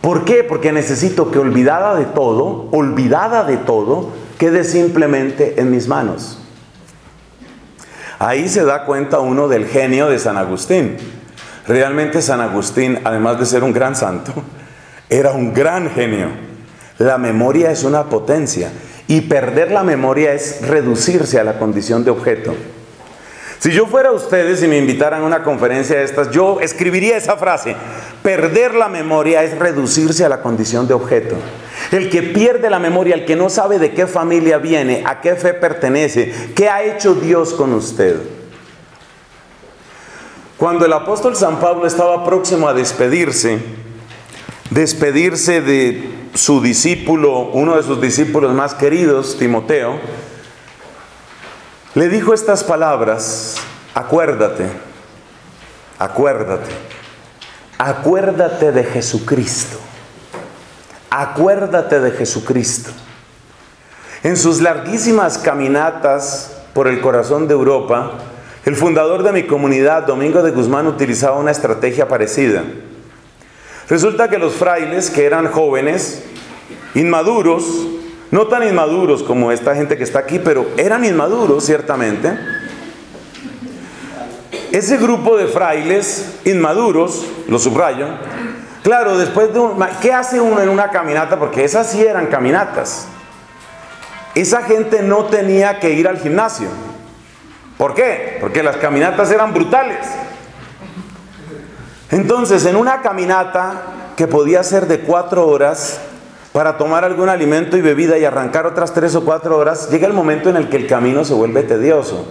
¿Por qué? Porque necesito que olvidada de todo, olvidada de todo, quede simplemente en mis manos. Ahí se da cuenta uno del genio de San Agustín. Realmente San Agustín, además de ser un gran santo, era un gran genio. La memoria es una potencia y perder la memoria es reducirse a la condición de objeto. Si yo fuera ustedes y me invitaran a una conferencia de estas, yo escribiría esa frase. Perder la memoria es reducirse a la condición de objeto. El que pierde la memoria, el que no sabe de qué familia viene, a qué fe pertenece, qué ha hecho Dios con usted. Cuando el apóstol San Pablo estaba próximo a despedirse, despedirse de su discípulo, uno de sus discípulos más queridos, Timoteo, le dijo estas palabras, acuérdate, acuérdate, acuérdate de Jesucristo, acuérdate de Jesucristo. En sus larguísimas caminatas por el corazón de Europa, el fundador de mi comunidad, Domingo de Guzmán, utilizaba una estrategia parecida. Resulta que los frailes, que eran jóvenes, inmaduros, no tan inmaduros como esta gente que está aquí, pero eran inmaduros ciertamente, ese grupo de frailes inmaduros, lo subrayo, claro, después de un, ¿qué hace uno en una caminata? Porque esas sí eran caminatas. Esa gente no tenía que ir al gimnasio. ¿Por qué? Porque las caminatas eran brutales. Entonces, en una caminata que podía ser de cuatro horas, para tomar algún alimento y bebida y arrancar otras tres o cuatro horas, llega el momento en el que el camino se vuelve tedioso.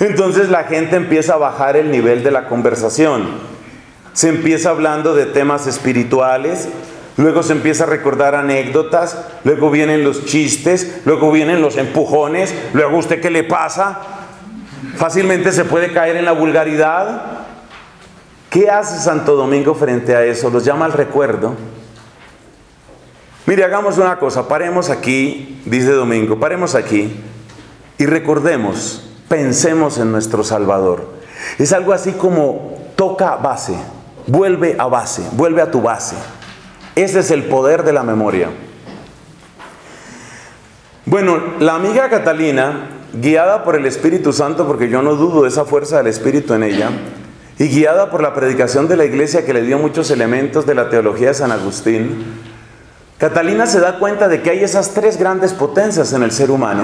Entonces la gente empieza a bajar el nivel de la conversación. Se empieza hablando de temas espirituales, luego se empieza a recordar anécdotas, luego vienen los chistes, luego vienen los empujones, luego usted qué le pasa, Fácilmente se puede caer en la vulgaridad. ¿Qué hace Santo Domingo frente a eso? Los llama al recuerdo. Mire, hagamos una cosa, paremos aquí, dice Domingo, paremos aquí y recordemos, pensemos en nuestro Salvador. Es algo así como toca base, vuelve a base, vuelve a tu base. Ese es el poder de la memoria. Bueno, la amiga Catalina, guiada por el Espíritu Santo, porque yo no dudo de esa fuerza del Espíritu en ella, y guiada por la predicación de la iglesia que le dio muchos elementos de la teología de San Agustín, Catalina se da cuenta de que hay esas tres grandes potencias en el ser humano.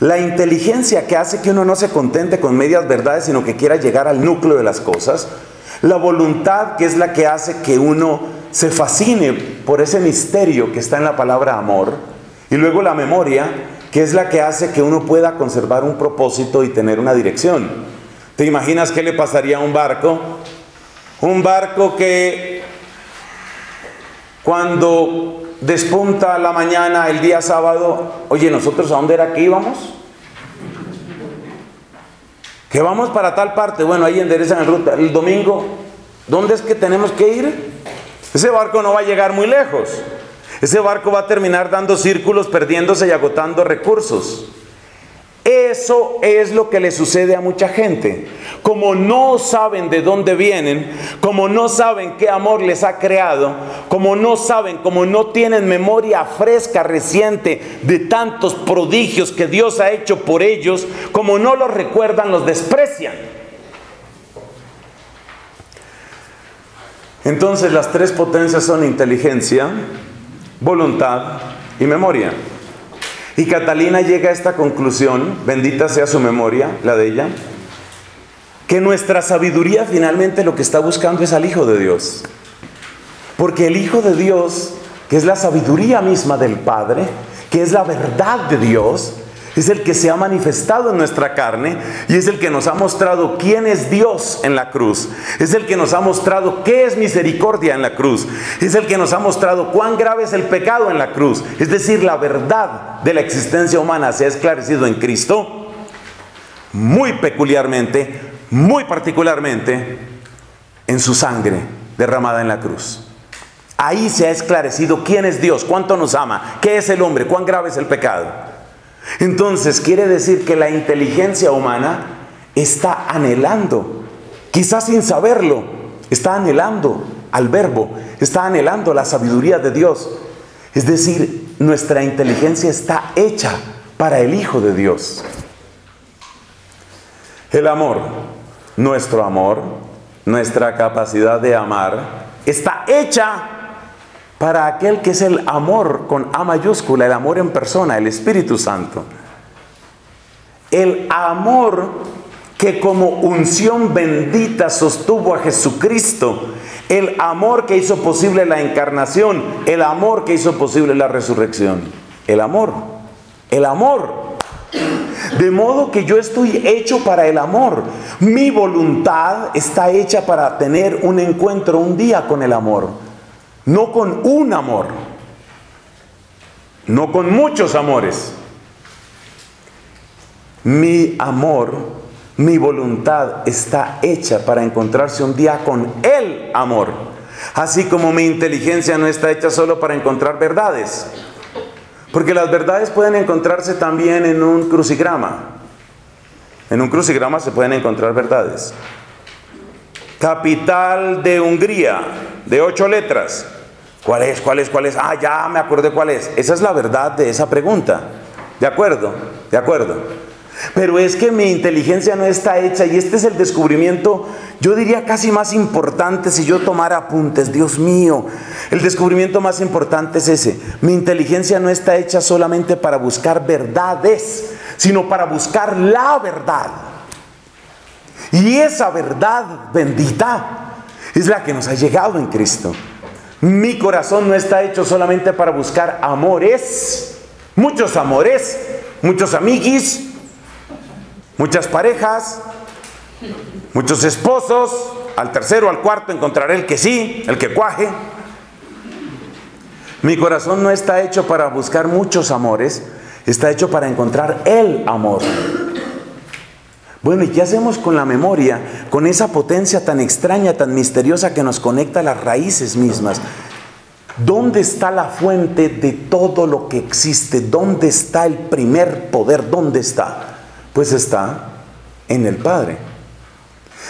La inteligencia que hace que uno no se contente con medias verdades, sino que quiera llegar al núcleo de las cosas. La voluntad que es la que hace que uno se fascine por ese misterio que está en la palabra amor. Y luego la memoria, que es la que hace que uno pueda conservar un propósito y tener una dirección. ¿Te imaginas qué le pasaría a un barco? Un barco que cuando despunta la mañana el día sábado, oye, ¿nosotros a dónde era que íbamos? Que vamos para tal parte, bueno, ahí enderezan el ruta. El domingo, ¿dónde es que tenemos que ir? Ese barco no va a llegar muy lejos. Ese barco va a terminar dando círculos, perdiéndose y agotando recursos. Eso es lo que le sucede a mucha gente. Como no saben de dónde vienen, como no saben qué amor les ha creado, como no saben, como no tienen memoria fresca, reciente de tantos prodigios que Dios ha hecho por ellos, como no los recuerdan, los desprecian. Entonces las tres potencias son inteligencia, voluntad y memoria. Y Catalina llega a esta conclusión, bendita sea su memoria, la de ella, que nuestra sabiduría finalmente lo que está buscando es al Hijo de Dios. Porque el Hijo de Dios, que es la sabiduría misma del Padre, que es la verdad de Dios, es el que se ha manifestado en nuestra carne y es el que nos ha mostrado quién es Dios en la cruz. Es el que nos ha mostrado qué es misericordia en la cruz. Es el que nos ha mostrado cuán grave es el pecado en la cruz. Es decir, la verdad de la existencia humana se ha esclarecido en Cristo muy peculiarmente, muy particularmente en su sangre derramada en la cruz. Ahí se ha esclarecido quién es Dios, cuánto nos ama, qué es el hombre, cuán grave es el pecado. Entonces quiere decir que la inteligencia humana está anhelando, quizás sin saberlo, está anhelando al verbo, está anhelando la sabiduría de Dios. Es decir, nuestra inteligencia está hecha para el Hijo de Dios. El amor, nuestro amor, nuestra capacidad de amar, está hecha para aquel que es el amor con A mayúscula, el amor en persona, el Espíritu Santo. El amor que como unción bendita sostuvo a Jesucristo, el amor que hizo posible la encarnación, el amor que hizo posible la resurrección, el amor, el amor. De modo que yo estoy hecho para el amor. Mi voluntad está hecha para tener un encuentro un día con el amor no con un amor, no con muchos amores. Mi amor, mi voluntad está hecha para encontrarse un día con el amor. Así como mi inteligencia no está hecha solo para encontrar verdades. Porque las verdades pueden encontrarse también en un crucigrama. En un crucigrama se pueden encontrar verdades. Capital de Hungría, de ocho letras. ¿Cuál es? ¿Cuál es? ¿Cuál es? Ah, ya me acordé cuál es. Esa es la verdad de esa pregunta. ¿De acuerdo? ¿De acuerdo? Pero es que mi inteligencia no está hecha y este es el descubrimiento, yo diría casi más importante si yo tomara apuntes, Dios mío, el descubrimiento más importante es ese. Mi inteligencia no está hecha solamente para buscar verdades, sino para buscar la verdad. Y esa verdad bendita es la que nos ha llegado en Cristo. Mi corazón no está hecho solamente para buscar amores, muchos amores, muchos amiguis, muchas parejas, muchos esposos. Al tercero, al cuarto encontraré el que sí, el que cuaje. Mi corazón no está hecho para buscar muchos amores, está hecho para encontrar el amor. Bueno, ¿y qué hacemos con la memoria? Con esa potencia tan extraña, tan misteriosa que nos conecta a las raíces mismas. ¿Dónde está la fuente de todo lo que existe? ¿Dónde está el primer poder? ¿Dónde está? Pues está en el Padre.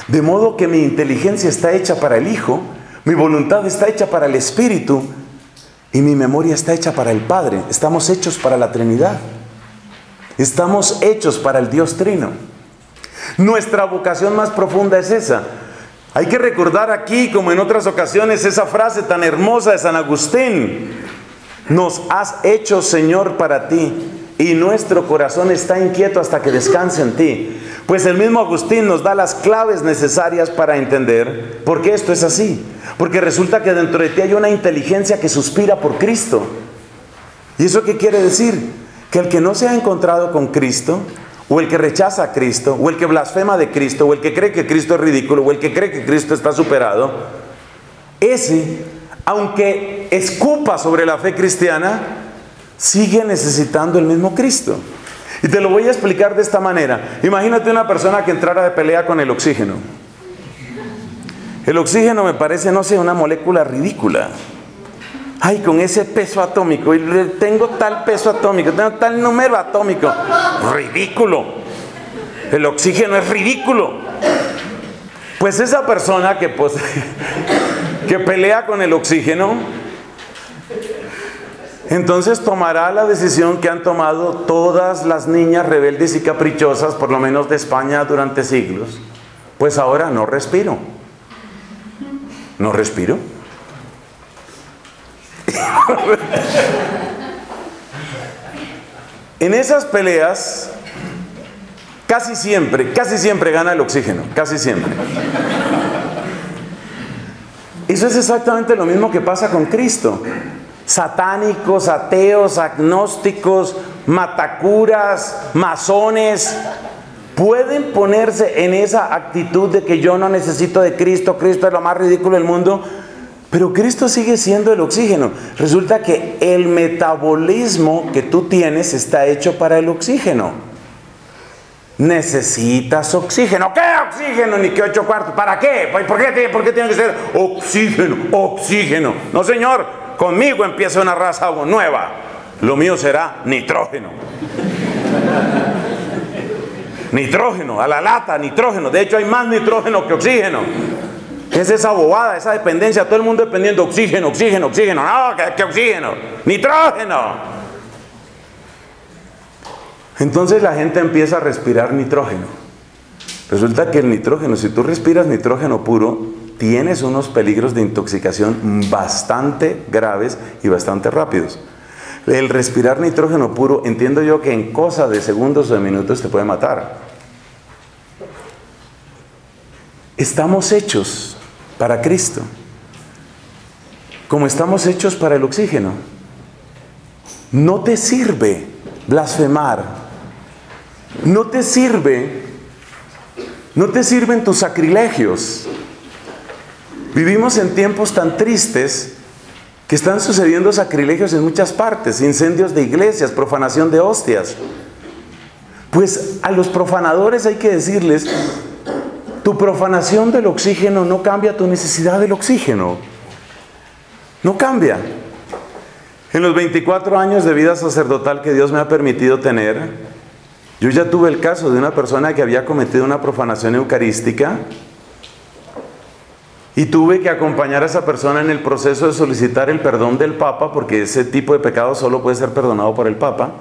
De modo que mi inteligencia está hecha para el Hijo, mi voluntad está hecha para el Espíritu y mi memoria está hecha para el Padre. Estamos hechos para la Trinidad. Estamos hechos para el Dios Trino. Nuestra vocación más profunda es esa. Hay que recordar aquí, como en otras ocasiones, esa frase tan hermosa de San Agustín. Nos has hecho Señor para ti y nuestro corazón está inquieto hasta que descanse en ti. Pues el mismo Agustín nos da las claves necesarias para entender por qué esto es así. Porque resulta que dentro de ti hay una inteligencia que suspira por Cristo. ¿Y eso qué quiere decir? Que el que no se ha encontrado con Cristo o el que rechaza a Cristo, o el que blasfema de Cristo, o el que cree que Cristo es ridículo, o el que cree que Cristo está superado, ese, aunque escupa sobre la fe cristiana, sigue necesitando el mismo Cristo. Y te lo voy a explicar de esta manera. Imagínate una persona que entrara de pelea con el oxígeno. El oxígeno me parece, no sé, una molécula ridícula ay, con ese peso atómico, y tengo tal peso atómico, tengo tal número atómico. Ridículo. El oxígeno es ridículo. Pues esa persona que, pues, que pelea con el oxígeno, entonces tomará la decisión que han tomado todas las niñas rebeldes y caprichosas, por lo menos de España durante siglos. Pues ahora no respiro. No respiro. En esas peleas, casi siempre, casi siempre gana el oxígeno, casi siempre. Eso es exactamente lo mismo que pasa con Cristo. Satánicos, ateos, agnósticos, matacuras, masones, pueden ponerse en esa actitud de que yo no necesito de Cristo, Cristo es lo más ridículo del mundo, pero Cristo sigue siendo el oxígeno. Resulta que el metabolismo que tú tienes está hecho para el oxígeno. Necesitas oxígeno. ¿Qué oxígeno? Ni que ocho cuartos. ¿Para qué? ¿Por qué, ¿Por qué tiene que ser oxígeno? Oxígeno. No, señor. Conmigo empieza una raza nueva. Lo mío será nitrógeno. nitrógeno, a la lata, nitrógeno. De hecho, hay más nitrógeno que oxígeno. ¿Qué es esa bobada, esa dependencia? Todo el mundo dependiendo oxígeno, oxígeno, oxígeno. No, ¿qué, oxígeno? Nitrógeno. Entonces la gente empieza a respirar nitrógeno. Resulta que el nitrógeno, si tú respiras nitrógeno puro, tienes unos peligros de intoxicación bastante graves y bastante rápidos. El respirar nitrógeno puro, entiendo yo que en cosa de segundos o de minutos te puede matar. Estamos hechos para Cristo, como estamos hechos para el oxígeno. No te sirve blasfemar, no te sirve, no te sirven tus sacrilegios. Vivimos en tiempos tan tristes que están sucediendo sacrilegios en muchas partes, incendios de iglesias, profanación de hostias. Pues a los profanadores hay que decirles, tu profanación del oxígeno no cambia tu necesidad del oxígeno. No cambia. En los 24 años de vida sacerdotal que Dios me ha permitido tener, yo ya tuve el caso de una persona que había cometido una profanación eucarística y tuve que acompañar a esa persona en el proceso de solicitar el perdón del Papa, porque ese tipo de pecado solo puede ser perdonado por el Papa.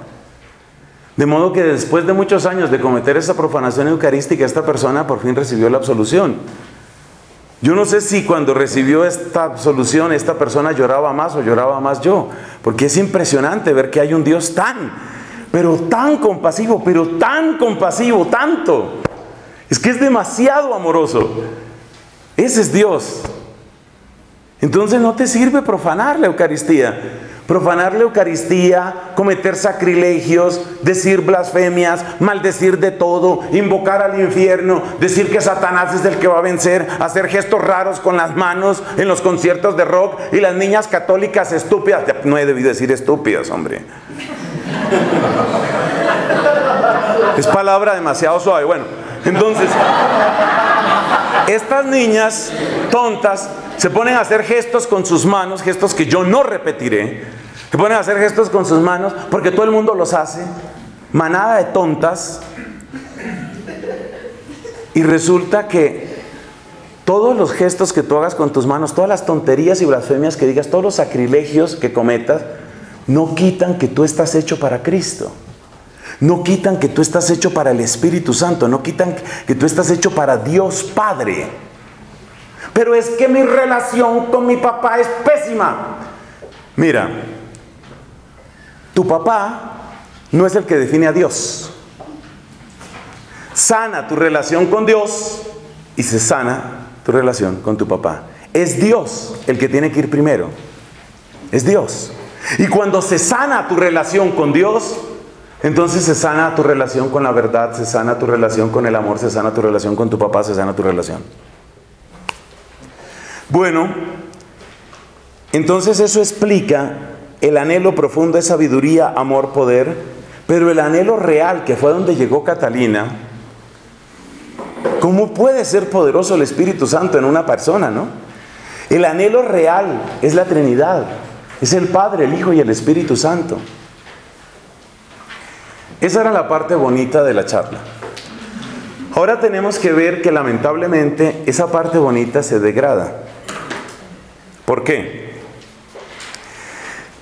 De modo que después de muchos años de cometer esa profanación eucarística, esta persona por fin recibió la absolución. Yo no sé si cuando recibió esta absolución esta persona lloraba más o lloraba más yo, porque es impresionante ver que hay un Dios tan, pero tan compasivo, pero tan compasivo, tanto. Es que es demasiado amoroso. Ese es Dios. Entonces no te sirve profanar la Eucaristía profanar la Eucaristía, cometer sacrilegios, decir blasfemias, maldecir de todo, invocar al infierno, decir que Satanás es el que va a vencer, hacer gestos raros con las manos en los conciertos de rock y las niñas católicas estúpidas. No he debido decir estúpidas, hombre. Es palabra demasiado suave. Bueno, Entonces, estas niñas tontas se ponen a hacer gestos con sus manos, gestos que yo no repetiré. Se ponen a hacer gestos con sus manos porque todo el mundo los hace. Manada de tontas. Y resulta que todos los gestos que tú hagas con tus manos, todas las tonterías y blasfemias que digas, todos los sacrilegios que cometas, no quitan que tú estás hecho para Cristo. No quitan que tú estás hecho para el Espíritu Santo. No quitan que tú estás hecho para Dios Padre. Pero es que mi relación con mi papá es pésima. Mira, tu papá no es el que define a Dios. Sana tu relación con Dios y se sana tu relación con tu papá. Es Dios el que tiene que ir primero. Es Dios. Y cuando se sana tu relación con Dios, entonces se sana tu relación con la verdad, se sana tu relación con el amor, se sana tu relación con tu papá, se sana tu relación. Bueno, entonces eso explica el anhelo profundo de sabiduría, amor, poder, pero el anhelo real, que fue donde llegó Catalina, ¿cómo puede ser poderoso el Espíritu Santo en una persona, no? El anhelo real es la Trinidad, es el Padre, el Hijo y el Espíritu Santo. Esa era la parte bonita de la charla. Ahora tenemos que ver que lamentablemente esa parte bonita se degrada. ¿Por qué?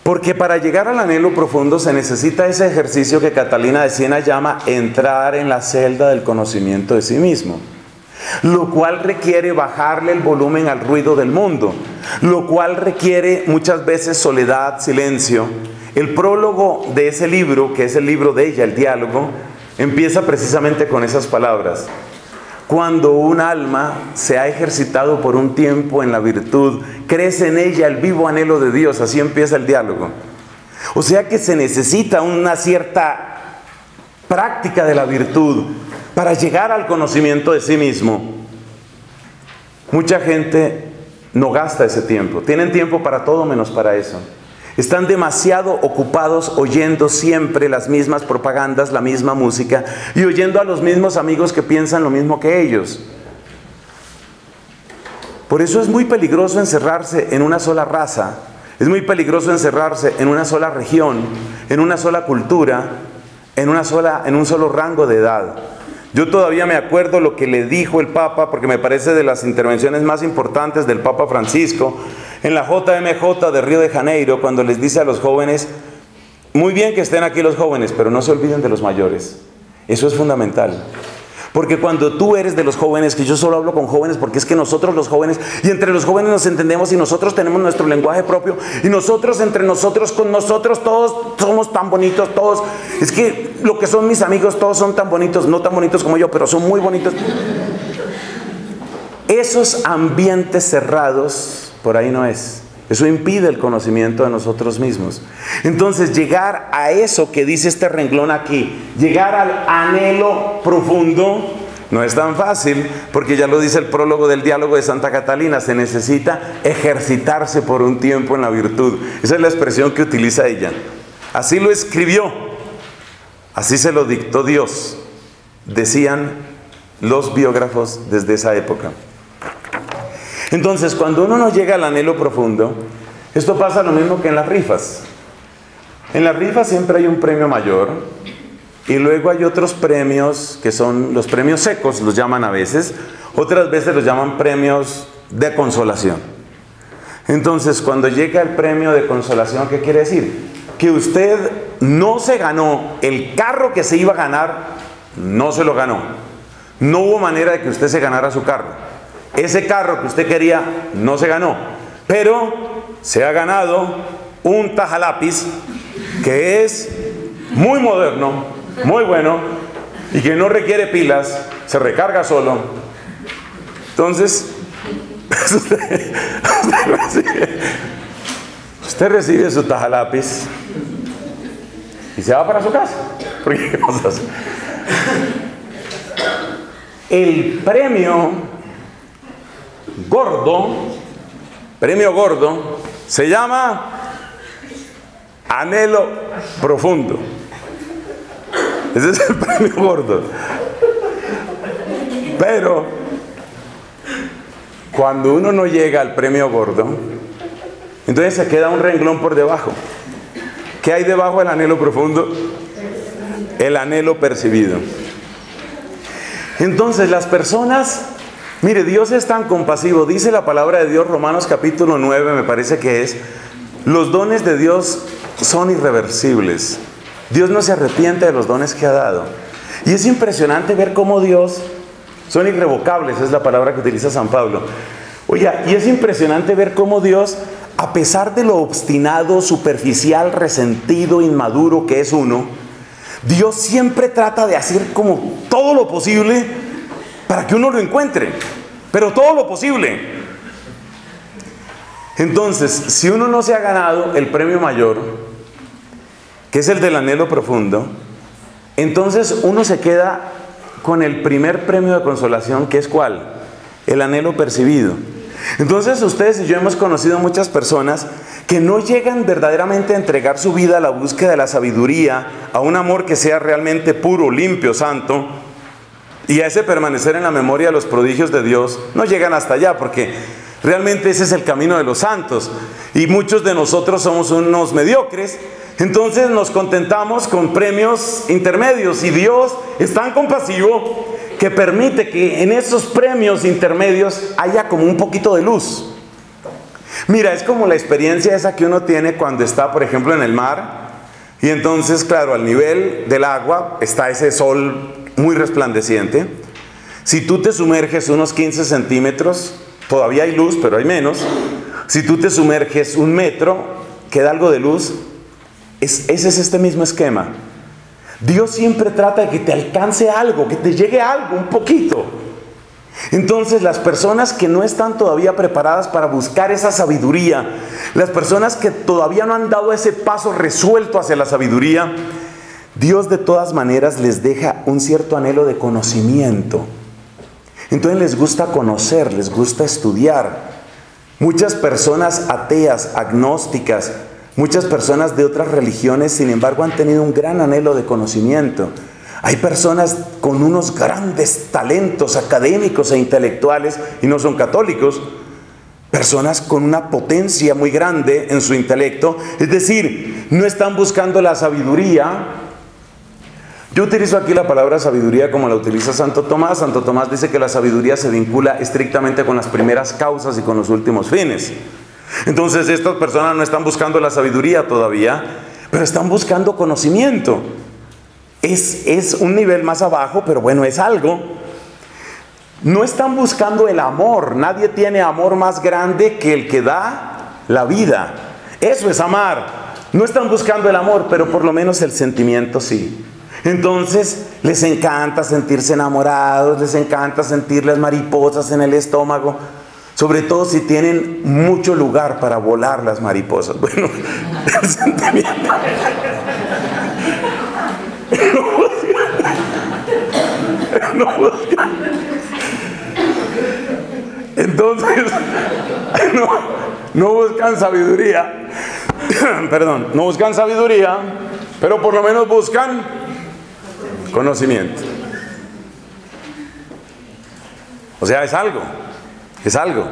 Porque para llegar al anhelo profundo se necesita ese ejercicio que Catalina de Siena llama entrar en la celda del conocimiento de sí mismo. Lo cual requiere bajarle el volumen al ruido del mundo. Lo cual requiere muchas veces soledad, silencio. El prólogo de ese libro, que es el libro de ella, el diálogo, empieza precisamente con esas palabras. Cuando un alma se ha ejercitado por un tiempo en la virtud, crece en ella el vivo anhelo de Dios, así empieza el diálogo. O sea que se necesita una cierta práctica de la virtud para llegar al conocimiento de sí mismo. Mucha gente no gasta ese tiempo, tienen tiempo para todo menos para eso. Están demasiado ocupados oyendo siempre las mismas propagandas, la misma música y oyendo a los mismos amigos que piensan lo mismo que ellos. Por eso es muy peligroso encerrarse en una sola raza, es muy peligroso encerrarse en una sola región, en una sola cultura, en, una sola, en un solo rango de edad. Yo todavía me acuerdo lo que le dijo el Papa, porque me parece de las intervenciones más importantes del Papa Francisco, en la JMJ de Río de Janeiro, cuando les dice a los jóvenes, muy bien que estén aquí los jóvenes, pero no se olviden de los mayores. Eso es fundamental. Porque cuando tú eres de los jóvenes, que yo solo hablo con jóvenes, porque es que nosotros los jóvenes, y entre los jóvenes nos entendemos y nosotros tenemos nuestro lenguaje propio, y nosotros entre nosotros, con nosotros todos somos tan bonitos, todos, es que lo que son mis amigos, todos son tan bonitos, no tan bonitos como yo, pero son muy bonitos. Esos ambientes cerrados, por ahí no es. Eso impide el conocimiento de nosotros mismos. Entonces, llegar a eso que dice este renglón aquí, llegar al anhelo profundo, no es tan fácil, porque ya lo dice el prólogo del diálogo de Santa Catalina, se necesita ejercitarse por un tiempo en la virtud. Esa es la expresión que utiliza ella. Así lo escribió, así se lo dictó Dios, decían los biógrafos desde esa época. Entonces, cuando uno no llega al anhelo profundo, esto pasa lo mismo que en las rifas. En las rifas siempre hay un premio mayor y luego hay otros premios que son los premios secos, los llaman a veces, otras veces los llaman premios de consolación. Entonces, cuando llega el premio de consolación, ¿qué quiere decir? Que usted no se ganó el carro que se iba a ganar, no se lo ganó. No hubo manera de que usted se ganara su carro. Ese carro que usted quería no se ganó, pero se ha ganado un tajalápiz que es muy moderno, muy bueno y que no requiere pilas, se recarga solo. Entonces, usted, recibe, su tajalápiz y se va para su casa. El premio gordo, premio gordo, se llama anhelo profundo. Ese es el premio gordo. Pero cuando uno no llega al premio gordo, entonces se queda un renglón por debajo. ¿Qué hay debajo del anhelo profundo? El anhelo percibido. Entonces las personas, mire, Dios es tan compasivo, dice la palabra de Dios, Romanos capítulo 9 me parece que es, los dones de Dios son irreversibles. Dios no se arrepiente de los dones que ha dado. Y es impresionante ver cómo Dios, son irrevocables, es la palabra que utiliza San Pablo. Oiga, y es impresionante ver cómo Dios, a pesar de lo obstinado, superficial, resentido, inmaduro que es uno, Dios siempre trata de hacer como todo lo posible para que uno lo encuentre, pero todo lo posible. Entonces, si uno no se ha ganado el premio mayor, que es el del anhelo profundo, entonces uno se queda con el primer premio de consolación, que es cuál? El anhelo percibido. Entonces ustedes y yo hemos conocido muchas personas que no llegan verdaderamente a entregar su vida a la búsqueda de la sabiduría, a un amor que sea realmente puro, limpio, santo, y a ese permanecer en la memoria los prodigios de Dios, no llegan hasta allá porque realmente ese es el camino de los santos. Y muchos de nosotros somos unos mediocres, entonces nos contentamos con premios intermedios y Dios es tan compasivo que permite que en esos premios intermedios haya como un poquito de luz. Mira, es como la experiencia esa que uno tiene cuando está, por ejemplo, en el mar y entonces, claro, al nivel del agua está ese sol muy resplandeciente. Si tú te sumerges unos 15 centímetros, todavía hay luz, pero hay menos. Si tú te sumerges un metro, queda algo de luz. ese es este mismo esquema. Dios siempre trata de que te alcance algo, que te llegue algo, un poquito. Entonces las personas que no están todavía preparadas para buscar esa sabiduría, las personas que todavía no han dado ese paso resuelto hacia la sabiduría, Dios de todas maneras les deja un cierto anhelo de conocimiento. Entonces les gusta conocer, les gusta estudiar. Muchas personas ateas, agnósticas, Muchas personas de otras religiones, sin embargo, han tenido un gran anhelo de conocimiento. Hay personas con unos grandes talentos académicos e intelectuales y no son católicos. Personas con una potencia muy grande en su intelecto. Es decir, no están buscando la sabiduría. Yo utilizo aquí la palabra sabiduría como la utiliza Santo Tomás. Santo Tomás dice que la sabiduría se vincula estrictamente con las primeras causas y con los últimos fines. Entonces estas personas no están buscando la sabiduría todavía, pero están buscando conocimiento. Es, es un nivel más abajo, pero bueno, es algo. No están buscando el amor. Nadie tiene amor más grande que el que da la vida. Eso es amar. No están buscando el amor, pero por lo menos el sentimiento sí. Entonces les encanta sentirse enamorados, les encanta sentir las mariposas en el estómago. Sobre todo si tienen mucho lugar para volar las mariposas. Bueno, el sentimiento. Entonces, no, no buscan sabiduría. Perdón, no buscan sabiduría, pero por lo menos buscan conocimiento. O sea, es algo. Es algo.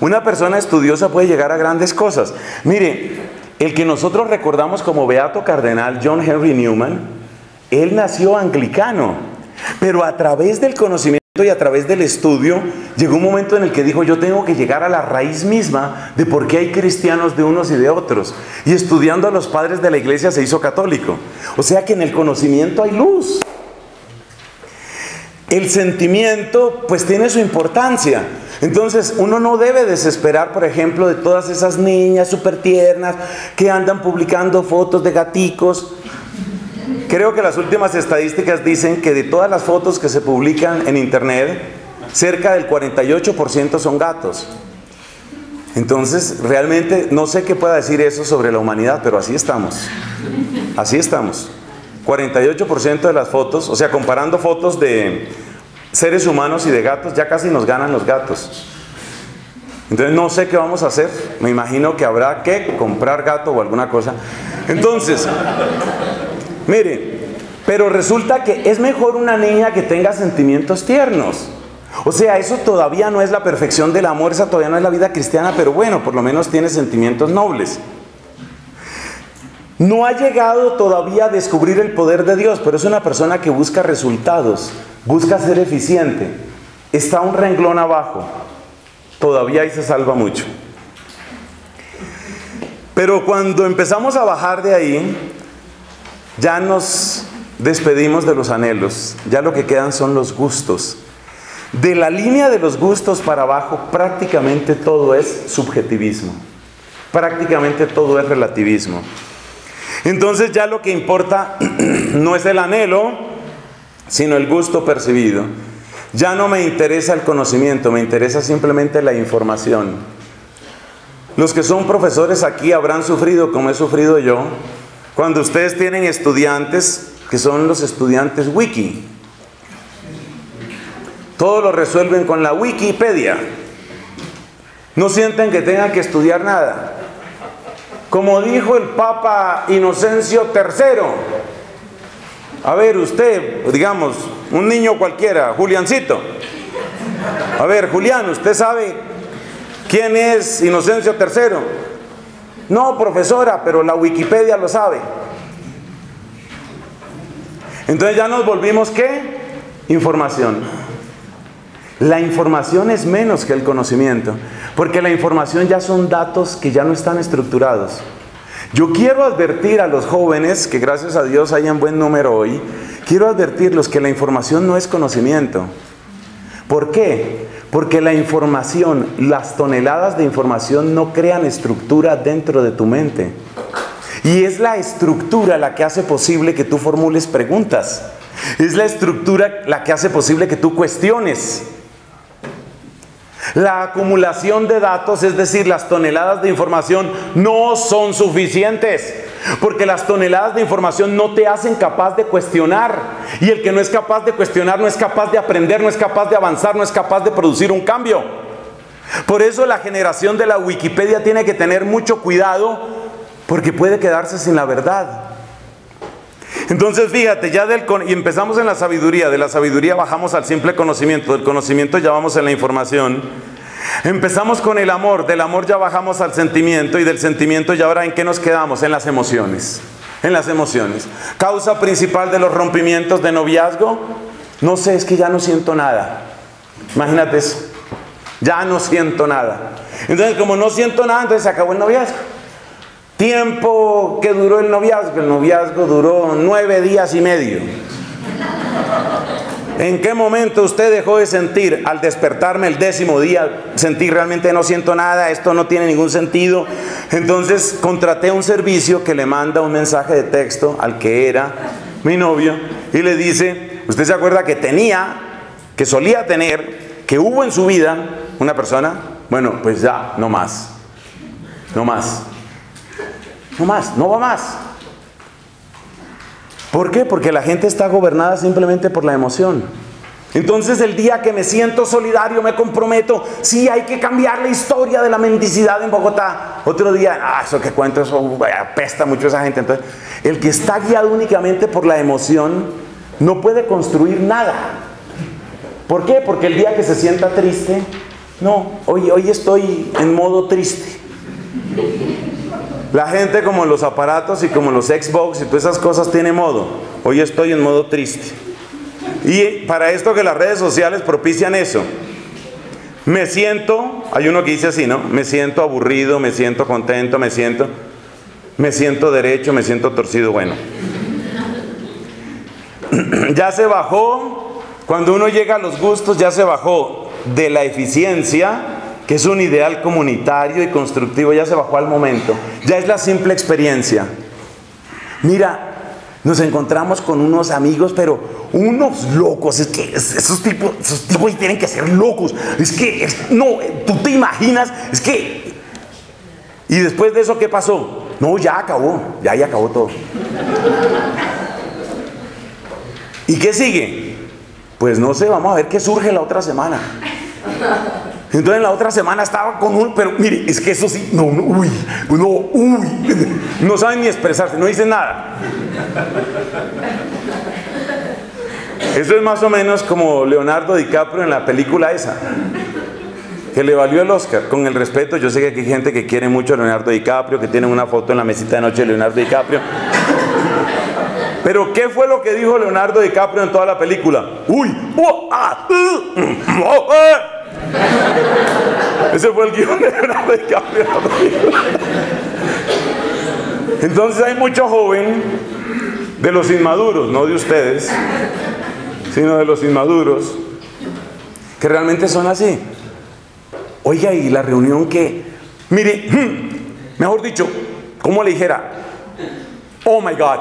Una persona estudiosa puede llegar a grandes cosas. Mire, el que nosotros recordamos como Beato Cardenal John Henry Newman, él nació anglicano, pero a través del conocimiento y a través del estudio llegó un momento en el que dijo yo tengo que llegar a la raíz misma de por qué hay cristianos de unos y de otros. Y estudiando a los padres de la iglesia se hizo católico. O sea que en el conocimiento hay luz. El sentimiento pues tiene su importancia. Entonces uno no debe desesperar, por ejemplo, de todas esas niñas súper tiernas que andan publicando fotos de gaticos. Creo que las últimas estadísticas dicen que de todas las fotos que se publican en internet, cerca del 48% son gatos. Entonces, realmente no sé qué pueda decir eso sobre la humanidad, pero así estamos. Así estamos. 48% de las fotos, o sea, comparando fotos de seres humanos y de gatos, ya casi nos ganan los gatos. Entonces no sé qué vamos a hacer. Me imagino que habrá que comprar gato o alguna cosa. Entonces, mire, Pero resulta que es mejor una niña que tenga sentimientos tiernos. O sea, eso todavía no es la perfección del amor, esa todavía no es la vida cristiana, pero bueno, por lo menos tiene sentimientos nobles. No ha llegado todavía a descubrir el poder de Dios, pero es una persona que busca resultados, busca ser eficiente. Está un renglón abajo. Todavía ahí se salva mucho. Pero cuando empezamos a bajar de ahí, ya nos despedimos de los anhelos, ya lo que quedan son los gustos. De la línea de los gustos para abajo, prácticamente todo es subjetivismo, prácticamente todo es relativismo. Entonces ya lo que importa no es el anhelo, sino el gusto percibido. Ya no me interesa el conocimiento, me interesa simplemente la información. Los que son profesores aquí habrán sufrido como he sufrido yo, cuando ustedes tienen estudiantes que son los estudiantes wiki. Todo lo resuelven con la Wikipedia. No sienten que tengan que estudiar nada. Como dijo el Papa Inocencio III, a ver, usted, digamos, un niño cualquiera, Juliancito. A ver, Julián, ¿usted sabe quién es Inocencio III? No, profesora, pero la Wikipedia lo sabe. Entonces ya nos volvimos qué? Información. La información es menos que el conocimiento, porque la información ya son datos que ya no están estructurados. Yo quiero advertir a los jóvenes, que gracias a Dios hay en buen número hoy, quiero advertirlos que la información no es conocimiento. ¿Por qué? Porque la información, las toneladas de información no crean estructura dentro de tu mente. Y es la estructura la que hace posible que tú formules preguntas. Es la estructura la que hace posible que tú cuestiones. La acumulación de datos, es decir, las toneladas de información, no son suficientes. Porque las toneladas de información no te hacen capaz de cuestionar. Y el que no es capaz de cuestionar no es capaz de aprender, no es capaz de avanzar, no es capaz de producir un cambio. Por eso la generación de la Wikipedia tiene que tener mucho cuidado porque puede quedarse sin la verdad. Entonces fíjate, ya del y empezamos en la sabiduría, de la sabiduría bajamos al simple conocimiento, del conocimiento ya vamos en la información. Empezamos con el amor, del amor ya bajamos al sentimiento y del sentimiento ya ahora en qué nos quedamos? En las emociones. En las emociones. Causa principal de los rompimientos de noviazgo, no sé, es que ya no siento nada. Imagínate eso. Ya no siento nada. Entonces, como no siento nada, entonces se acabó el noviazgo. Tiempo que duró el noviazgo. El noviazgo duró nueve días y medio. ¿En qué momento usted dejó de sentir al despertarme el décimo día? Sentí realmente no siento nada, esto no tiene ningún sentido. Entonces contraté un servicio que le manda un mensaje de texto al que era mi novio y le dice, usted se acuerda que tenía, que solía tener, que hubo en su vida una persona, bueno, pues ya, no más, no más. No más, no va más. ¿Por qué? Porque la gente está gobernada simplemente por la emoción. Entonces el día que me siento solidario, me comprometo, sí hay que cambiar la historia de la mendicidad en Bogotá. Otro día, ah, eso que cuento, eso apesta mucho a esa gente. Entonces, el que está guiado únicamente por la emoción no puede construir nada. ¿Por qué? Porque el día que se sienta triste, no, hoy, hoy estoy en modo triste. La gente como los aparatos y como los Xbox y todas esas cosas tiene modo. Hoy estoy en modo triste. Y para esto que las redes sociales propician eso. Me siento, hay uno que dice así, ¿no? Me siento aburrido, me siento contento, me siento, me siento derecho, me siento torcido. Bueno, ya se bajó, cuando uno llega a los gustos, ya se bajó de la eficiencia que es un ideal comunitario y constructivo, ya se bajó al momento. Ya es la simple experiencia. Mira, nos encontramos con unos amigos, pero unos locos. Es que esos tipos, esos tipos tienen que ser locos. Es que, no, tú te imaginas, es que... Y después de eso, ¿qué pasó? No, ya acabó, ya, ya acabó todo. ¿Y qué sigue? Pues no sé, vamos a ver qué surge la otra semana. Entonces la otra semana estaba con un, pero mire, es que eso sí, no, no, uy, no, uy, no saben ni expresarse, no dicen nada. Eso es más o menos como Leonardo DiCaprio en la película esa, que le valió el Oscar. Con el respeto, yo sé que hay gente que quiere mucho a Leonardo DiCaprio, que tiene una foto en la mesita de noche de Leonardo DiCaprio. Pero ¿qué fue lo que dijo Leonardo DiCaprio en toda la película? Uy, oh, ah, uh, oh, eh. Ese fue el guion de. Entonces hay mucho joven de los inmaduros, no de ustedes, sino de los inmaduros, que realmente son así. Oiga, y la reunión que, mire, mejor dicho, como le dijera, oh my God.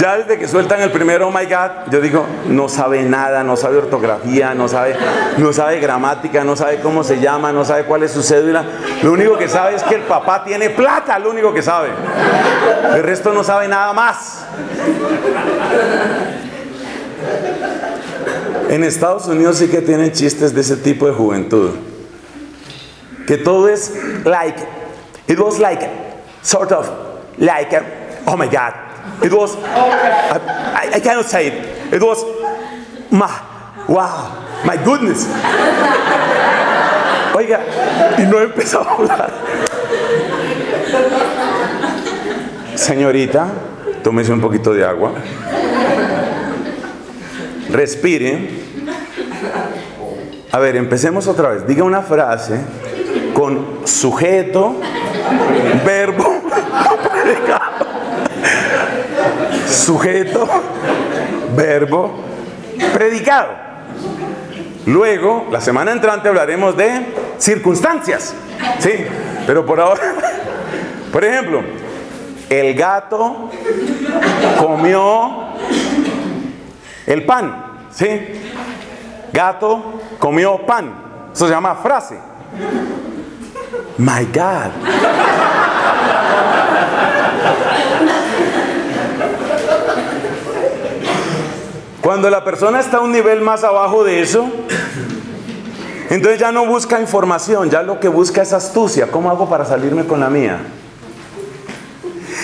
Ya desde que sueltan el primer oh my God, yo digo, no sabe nada, no sabe ortografía, no sabe, no sabe gramática, no sabe cómo se llama, no sabe cuál es su cédula. Lo único que sabe es que el papá tiene plata, lo único que sabe. El resto no sabe nada más. En Estados Unidos sí que tienen chistes de ese tipo de juventud. Que todo es like. It was like, sort of, like, oh my God. It was, I, cannot say it. It was, my, wow, my goodness. Oiga, y no he empezado a hablar. Señorita, tómese un poquito de agua. Respire. A ver, empecemos otra vez. Diga una frase con sujeto, verbo. Sujeto, verbo, predicado. Luego, la semana entrante hablaremos de circunstancias. Sí, pero por ahora, por ejemplo, el gato comió el pan. ¿Sí? Gato comió pan. Eso se llama frase. My God. Cuando la persona está a un nivel más abajo de eso, entonces ya no busca información, ya lo que busca es astucia. ¿Cómo hago para salirme con la mía?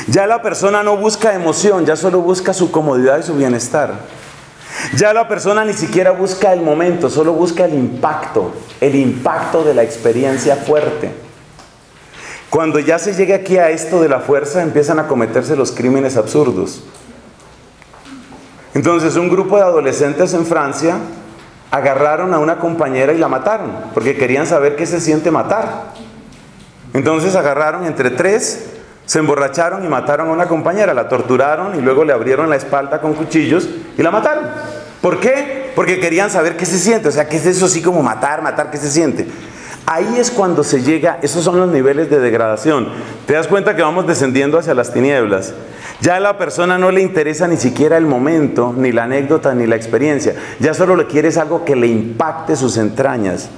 Ya la persona no busca emoción, ya solo busca su comodidad y su bienestar. Ya la persona ni siquiera busca el momento, solo busca el impacto, el impacto de la experiencia fuerte. Cuando ya se llega aquí a esto de la fuerza, empiezan a cometerse los crímenes absurdos. Entonces un grupo de adolescentes en Francia agarraron a una compañera y la mataron, porque querían saber qué se siente matar. Entonces agarraron entre tres, se emborracharon y mataron a una compañera, la torturaron y luego le abrieron la espalda con cuchillos y la mataron. ¿Por qué? Porque querían saber qué se siente, o sea, qué es eso así como matar, matar, qué se siente. Ahí es cuando se llega, esos son los niveles de degradación. Te das cuenta que vamos descendiendo hacia las tinieblas. Ya a la persona no le interesa ni siquiera el momento, ni la anécdota, ni la experiencia. Ya solo le quieres algo que le impacte sus entrañas.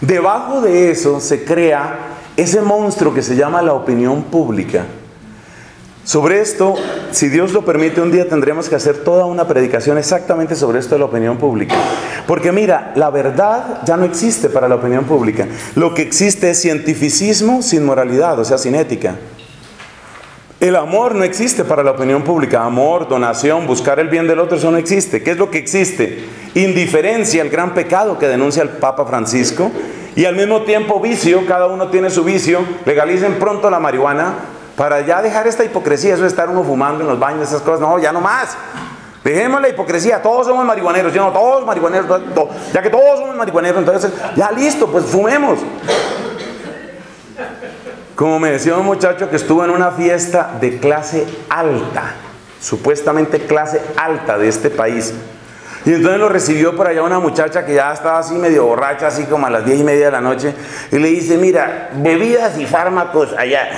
Debajo de eso se crea ese monstruo que se llama la opinión pública. Sobre esto, si Dios lo permite, un día tendremos que hacer toda una predicación exactamente sobre esto de la opinión pública. Porque mira, la verdad ya no existe para la opinión pública. Lo que existe es cientificismo sin moralidad, o sea, sin ética. El amor no existe para la opinión pública. Amor, donación, buscar el bien del otro, eso no existe. ¿Qué es lo que existe? Indiferencia, el gran pecado que denuncia el Papa Francisco. Y al mismo tiempo vicio, cada uno tiene su vicio. Legalicen pronto la marihuana para ya dejar esta hipocresía, eso de estar uno fumando en los baños, esas cosas, no, ya no más. Dejemos la hipocresía, todos somos marihuaneros, yo no, todos marihuaneros, ya que todos somos marihuaneros, entonces ya listo, pues fumemos. Como me decía un muchacho que estuvo en una fiesta de clase alta, supuestamente clase alta de este país. Y entonces lo recibió por allá una muchacha que ya estaba así medio borracha, así como a las diez y media de la noche, y le dice, mira, bebidas y fármacos allá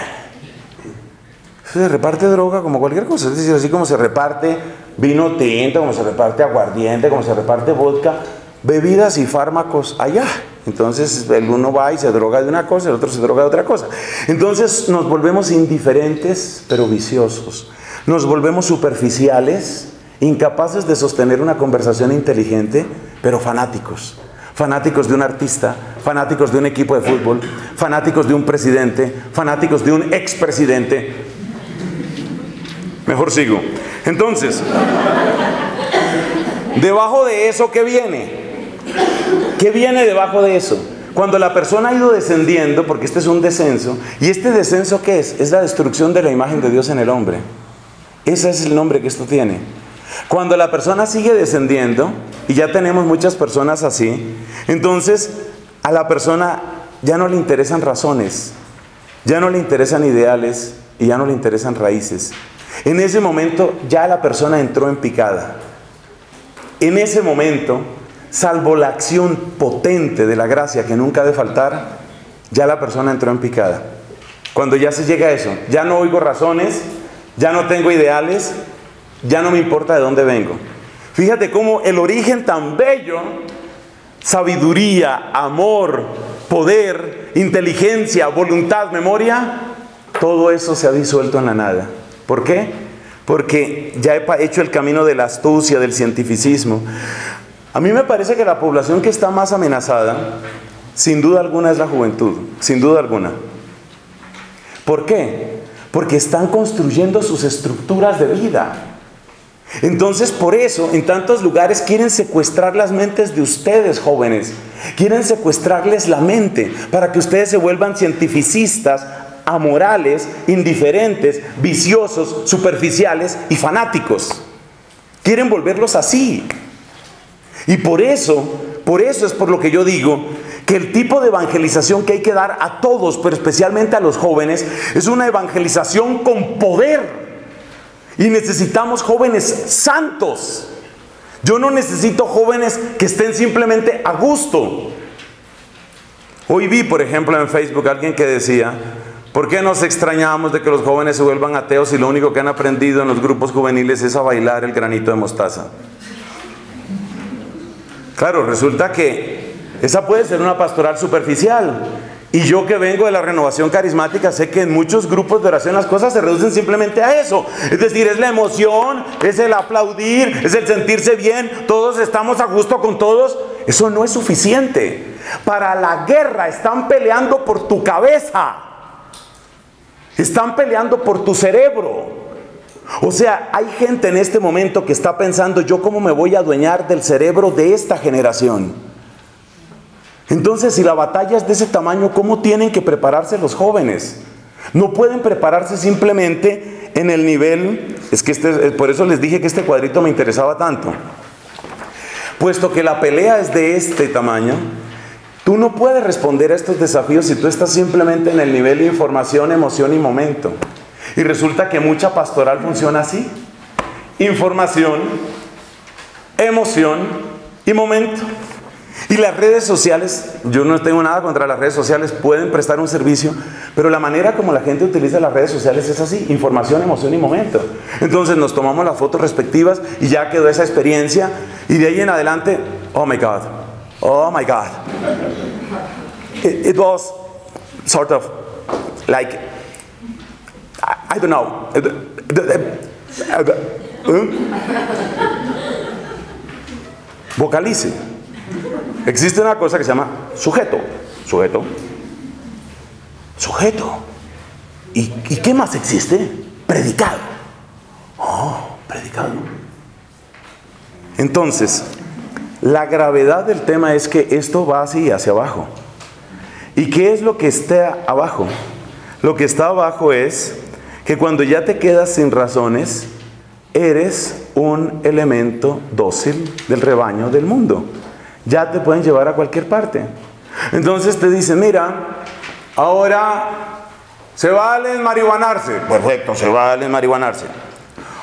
se reparte droga como cualquier cosa, es decir, así como se reparte vino tinto, como se reparte aguardiente, como se reparte vodka, bebidas y fármacos allá. Entonces el uno va y se droga de una cosa, el otro se droga de otra cosa. Entonces nos volvemos indiferentes, pero viciosos. Nos volvemos superficiales, incapaces de sostener una conversación inteligente, pero fanáticos. Fanáticos de un artista, fanáticos de un equipo de fútbol, fanáticos de un presidente, fanáticos de un expresidente, Mejor sigo. Entonces, debajo de eso, ¿qué viene? ¿Qué viene debajo de eso? Cuando la persona ha ido descendiendo, porque este es un descenso, ¿y este descenso qué es? Es la destrucción de la imagen de Dios en el hombre. Ese es el nombre que esto tiene. Cuando la persona sigue descendiendo, y ya tenemos muchas personas así, entonces a la persona ya no le interesan razones, ya no le interesan ideales y ya no le interesan raíces. En ese momento ya la persona entró en picada. En ese momento, salvo la acción potente de la gracia que nunca ha de faltar, ya la persona entró en picada. Cuando ya se llega a eso, ya no oigo razones, ya no tengo ideales, ya no me importa de dónde vengo. Fíjate cómo el origen tan bello, sabiduría, amor, poder, inteligencia, voluntad, memoria, todo eso se ha disuelto en la nada. ¿Por qué? Porque ya he hecho el camino de la astucia, del cientificismo. A mí me parece que la población que está más amenazada, sin duda alguna, es la juventud, sin duda alguna. ¿Por qué? Porque están construyendo sus estructuras de vida. Entonces, por eso, en tantos lugares quieren secuestrar las mentes de ustedes, jóvenes. Quieren secuestrarles la mente para que ustedes se vuelvan cientificistas, amorales, indiferentes, viciosos, superficiales y fanáticos. Quieren volverlos así. Y por eso, por eso es por lo que yo digo que el tipo de evangelización que hay que dar a todos, pero especialmente a los jóvenes, es una evangelización con poder. Y necesitamos jóvenes santos. Yo no necesito jóvenes que estén simplemente a gusto. Hoy vi, por ejemplo, en Facebook alguien que decía, ¿por qué nos extrañamos de que los jóvenes se vuelvan ateos y lo único que han aprendido en los grupos juveniles es a bailar el granito de mostaza? Claro, resulta que esa puede ser una pastoral superficial. Y yo que vengo de la renovación carismática, sé que en muchos grupos de oración las cosas se reducen simplemente a eso. Es decir, es la emoción, es el aplaudir, es el sentirse bien, todos estamos a gusto con todos. Eso no es suficiente. Para la guerra están peleando por tu cabeza. Están peleando por tu cerebro. O sea, hay gente en este momento que está pensando, yo cómo me voy a adueñar del cerebro de esta generación. Entonces, si la batalla es de ese tamaño, ¿cómo tienen que prepararse los jóvenes? No pueden prepararse simplemente en el nivel, es que este, por eso les dije que este cuadrito me interesaba tanto. Puesto que la pelea es de este tamaño, tú no puedes responder a estos desafíos si tú estás simplemente en el nivel de información, emoción y momento. Y resulta que mucha pastoral funciona así. Información, emoción y momento. Y las redes sociales, yo no tengo nada contra las redes sociales, pueden prestar un servicio, pero la manera como la gente utiliza las redes sociales es así, información, emoción y momento. Entonces nos tomamos las fotos respectivas y ya quedó esa experiencia y de ahí en adelante, oh my God, oh my God. It, was sort of like, I, don't know. Vocalice. Existe una cosa que se llama sujeto. Sujeto. Sujeto. ¿Y, qué más existe? Predicado. Oh, predicado. Entonces, la gravedad del tema es que esto va así, hacia abajo. ¿Y qué es lo que está abajo? Lo que está abajo es que cuando ya te quedas sin razones, eres un elemento dócil del rebaño del mundo. Ya te pueden llevar a cualquier parte. Entonces te dicen, mira, ahora se vale marihuanarse. Perfecto, se vale marihuanarse.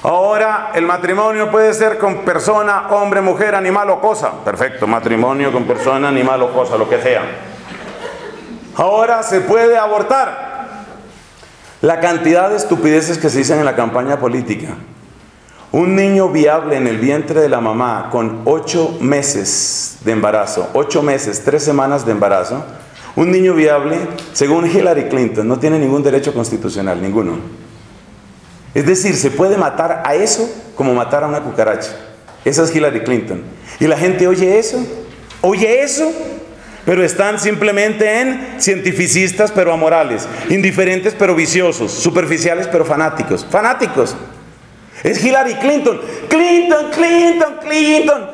Ahora el matrimonio puede ser con persona, hombre, mujer, animal o cosa. Perfecto, matrimonio con persona, animal o cosa, lo que sea. Ahora se puede abortar. La cantidad de estupideces que se dicen en la campaña política. Un niño viable en el vientre de la mamá con ocho meses de embarazo, ocho meses, tres semanas de embarazo, un niño viable, según Hillary Clinton, no tiene ningún derecho constitucional, ninguno. Es decir, se puede matar a eso como matar a una cucaracha. Esa es Hillary Clinton. Y la gente oye eso, oye eso, pero están simplemente en cientificistas pero amorales, indiferentes pero viciosos, superficiales pero fanáticos. Fanáticos. Es Hillary Clinton. Clinton, Clinton, Clinton.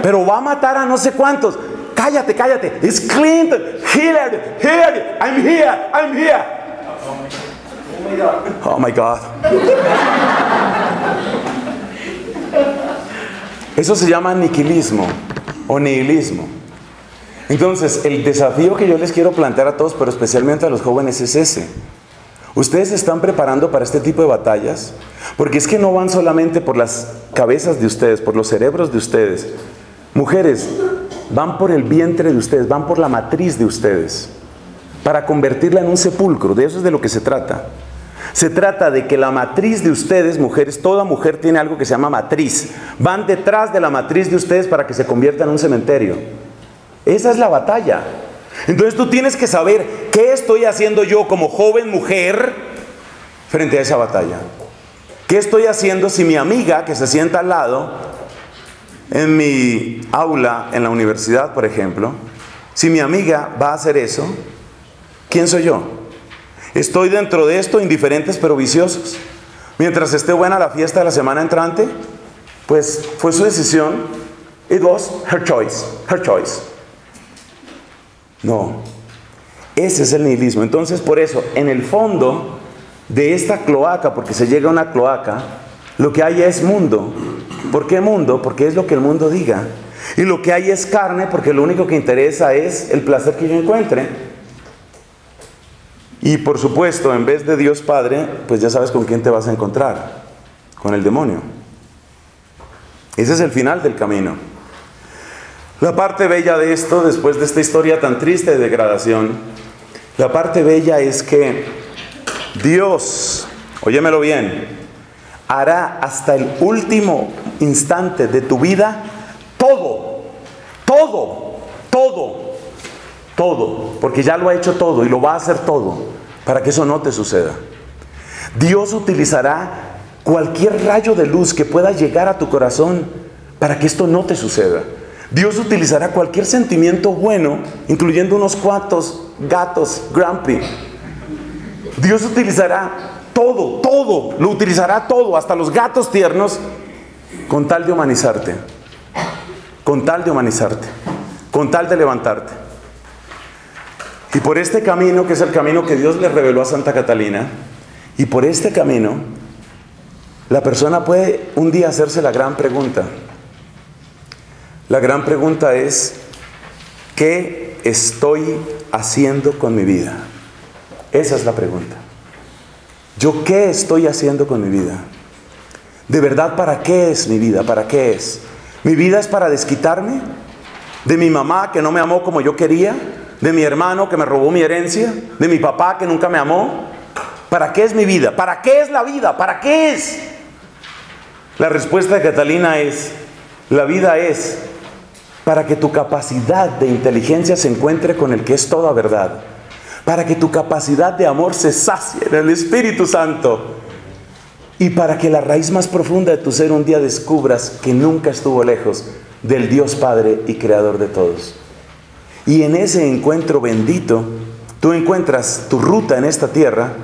Pero va a matar a no sé cuántos. Cállate, cállate. Es Clinton, Hillary, Hillary. I'm here, I'm here. Oh my God. Eso se llama niquilismo o nihilismo. Entonces, el desafío que yo les quiero plantear a todos, pero especialmente a los jóvenes, es ese. Ustedes se están preparando para este tipo de batallas, porque es que no van solamente por las cabezas de ustedes, por los cerebros de ustedes. Mujeres, van por el vientre de ustedes, van por la matriz de ustedes, para convertirla en un sepulcro. De eso es de lo que se trata. Se trata de que la matriz de ustedes, mujeres, toda mujer tiene algo que se llama matriz. Van detrás de la matriz de ustedes para que se convierta en un cementerio. Esa es la batalla. Entonces tú tienes que saber qué estoy haciendo yo como joven mujer frente a esa batalla. ¿Qué estoy haciendo si mi amiga que se sienta al lado en mi aula en la universidad, por ejemplo, si mi amiga va a hacer eso, ¿quién soy yo? Estoy dentro de esto indiferentes pero viciosos. Mientras esté buena la fiesta de la semana entrante, pues fue su decisión. It was her choice, her choice. No, ese es el nihilismo. Entonces, por eso, en el fondo de esta cloaca, porque se llega a una cloaca, lo que hay es mundo. ¿Por qué mundo? Porque es lo que el mundo diga. Y lo que hay es carne, porque lo único que interesa es el placer que yo encuentre. Y por supuesto, en vez de Dios Padre, pues ya sabes con quién te vas a encontrar, con el demonio. Ese es el final del camino. La parte bella de esto, después de esta historia tan triste de degradación, la parte bella es que Dios, óyemelo bien, hará hasta el último instante de tu vida todo, todo, todo, todo, porque ya lo ha hecho todo y lo va a hacer todo para que eso no te suceda. Dios utilizará cualquier rayo de luz que pueda llegar a tu corazón para que esto no te suceda. Dios utilizará cualquier sentimiento bueno, incluyendo unos cuantos gatos grumpy. Dios utilizará todo, todo, lo utilizará todo, hasta los gatos tiernos, con tal de humanizarte, con tal de humanizarte, con tal de levantarte. Y por este camino, que es el camino que Dios le reveló a Santa Catalina, y por este camino, la persona puede un día hacerse la gran pregunta, la gran pregunta es, ¿qué estoy haciendo con mi vida? Esa es la pregunta. ¿Yo qué estoy haciendo con mi vida? ¿De verdad para qué es mi vida? ¿Para qué es? ¿Mi vida es para desquitarme? ¿De mi mamá que no me amó como yo quería? ¿De mi hermano que me robó mi herencia? ¿De mi papá que nunca me amó? ¿Para qué es mi vida? ¿Para qué es la vida? ¿Para qué es? La respuesta de Catalina es, la vida es para que tu capacidad de inteligencia se encuentre con el que es toda verdad, para que tu capacidad de amor se sacie en el Espíritu Santo y para que la raíz más profunda de tu ser un día descubras que nunca estuvo lejos del Dios Padre y Creador de todos. Y en ese encuentro bendito, tú encuentras tu ruta en esta tierra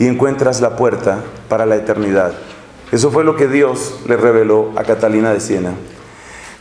y encuentras la puerta para la eternidad. Eso fue lo que Dios le reveló a Catalina de Siena.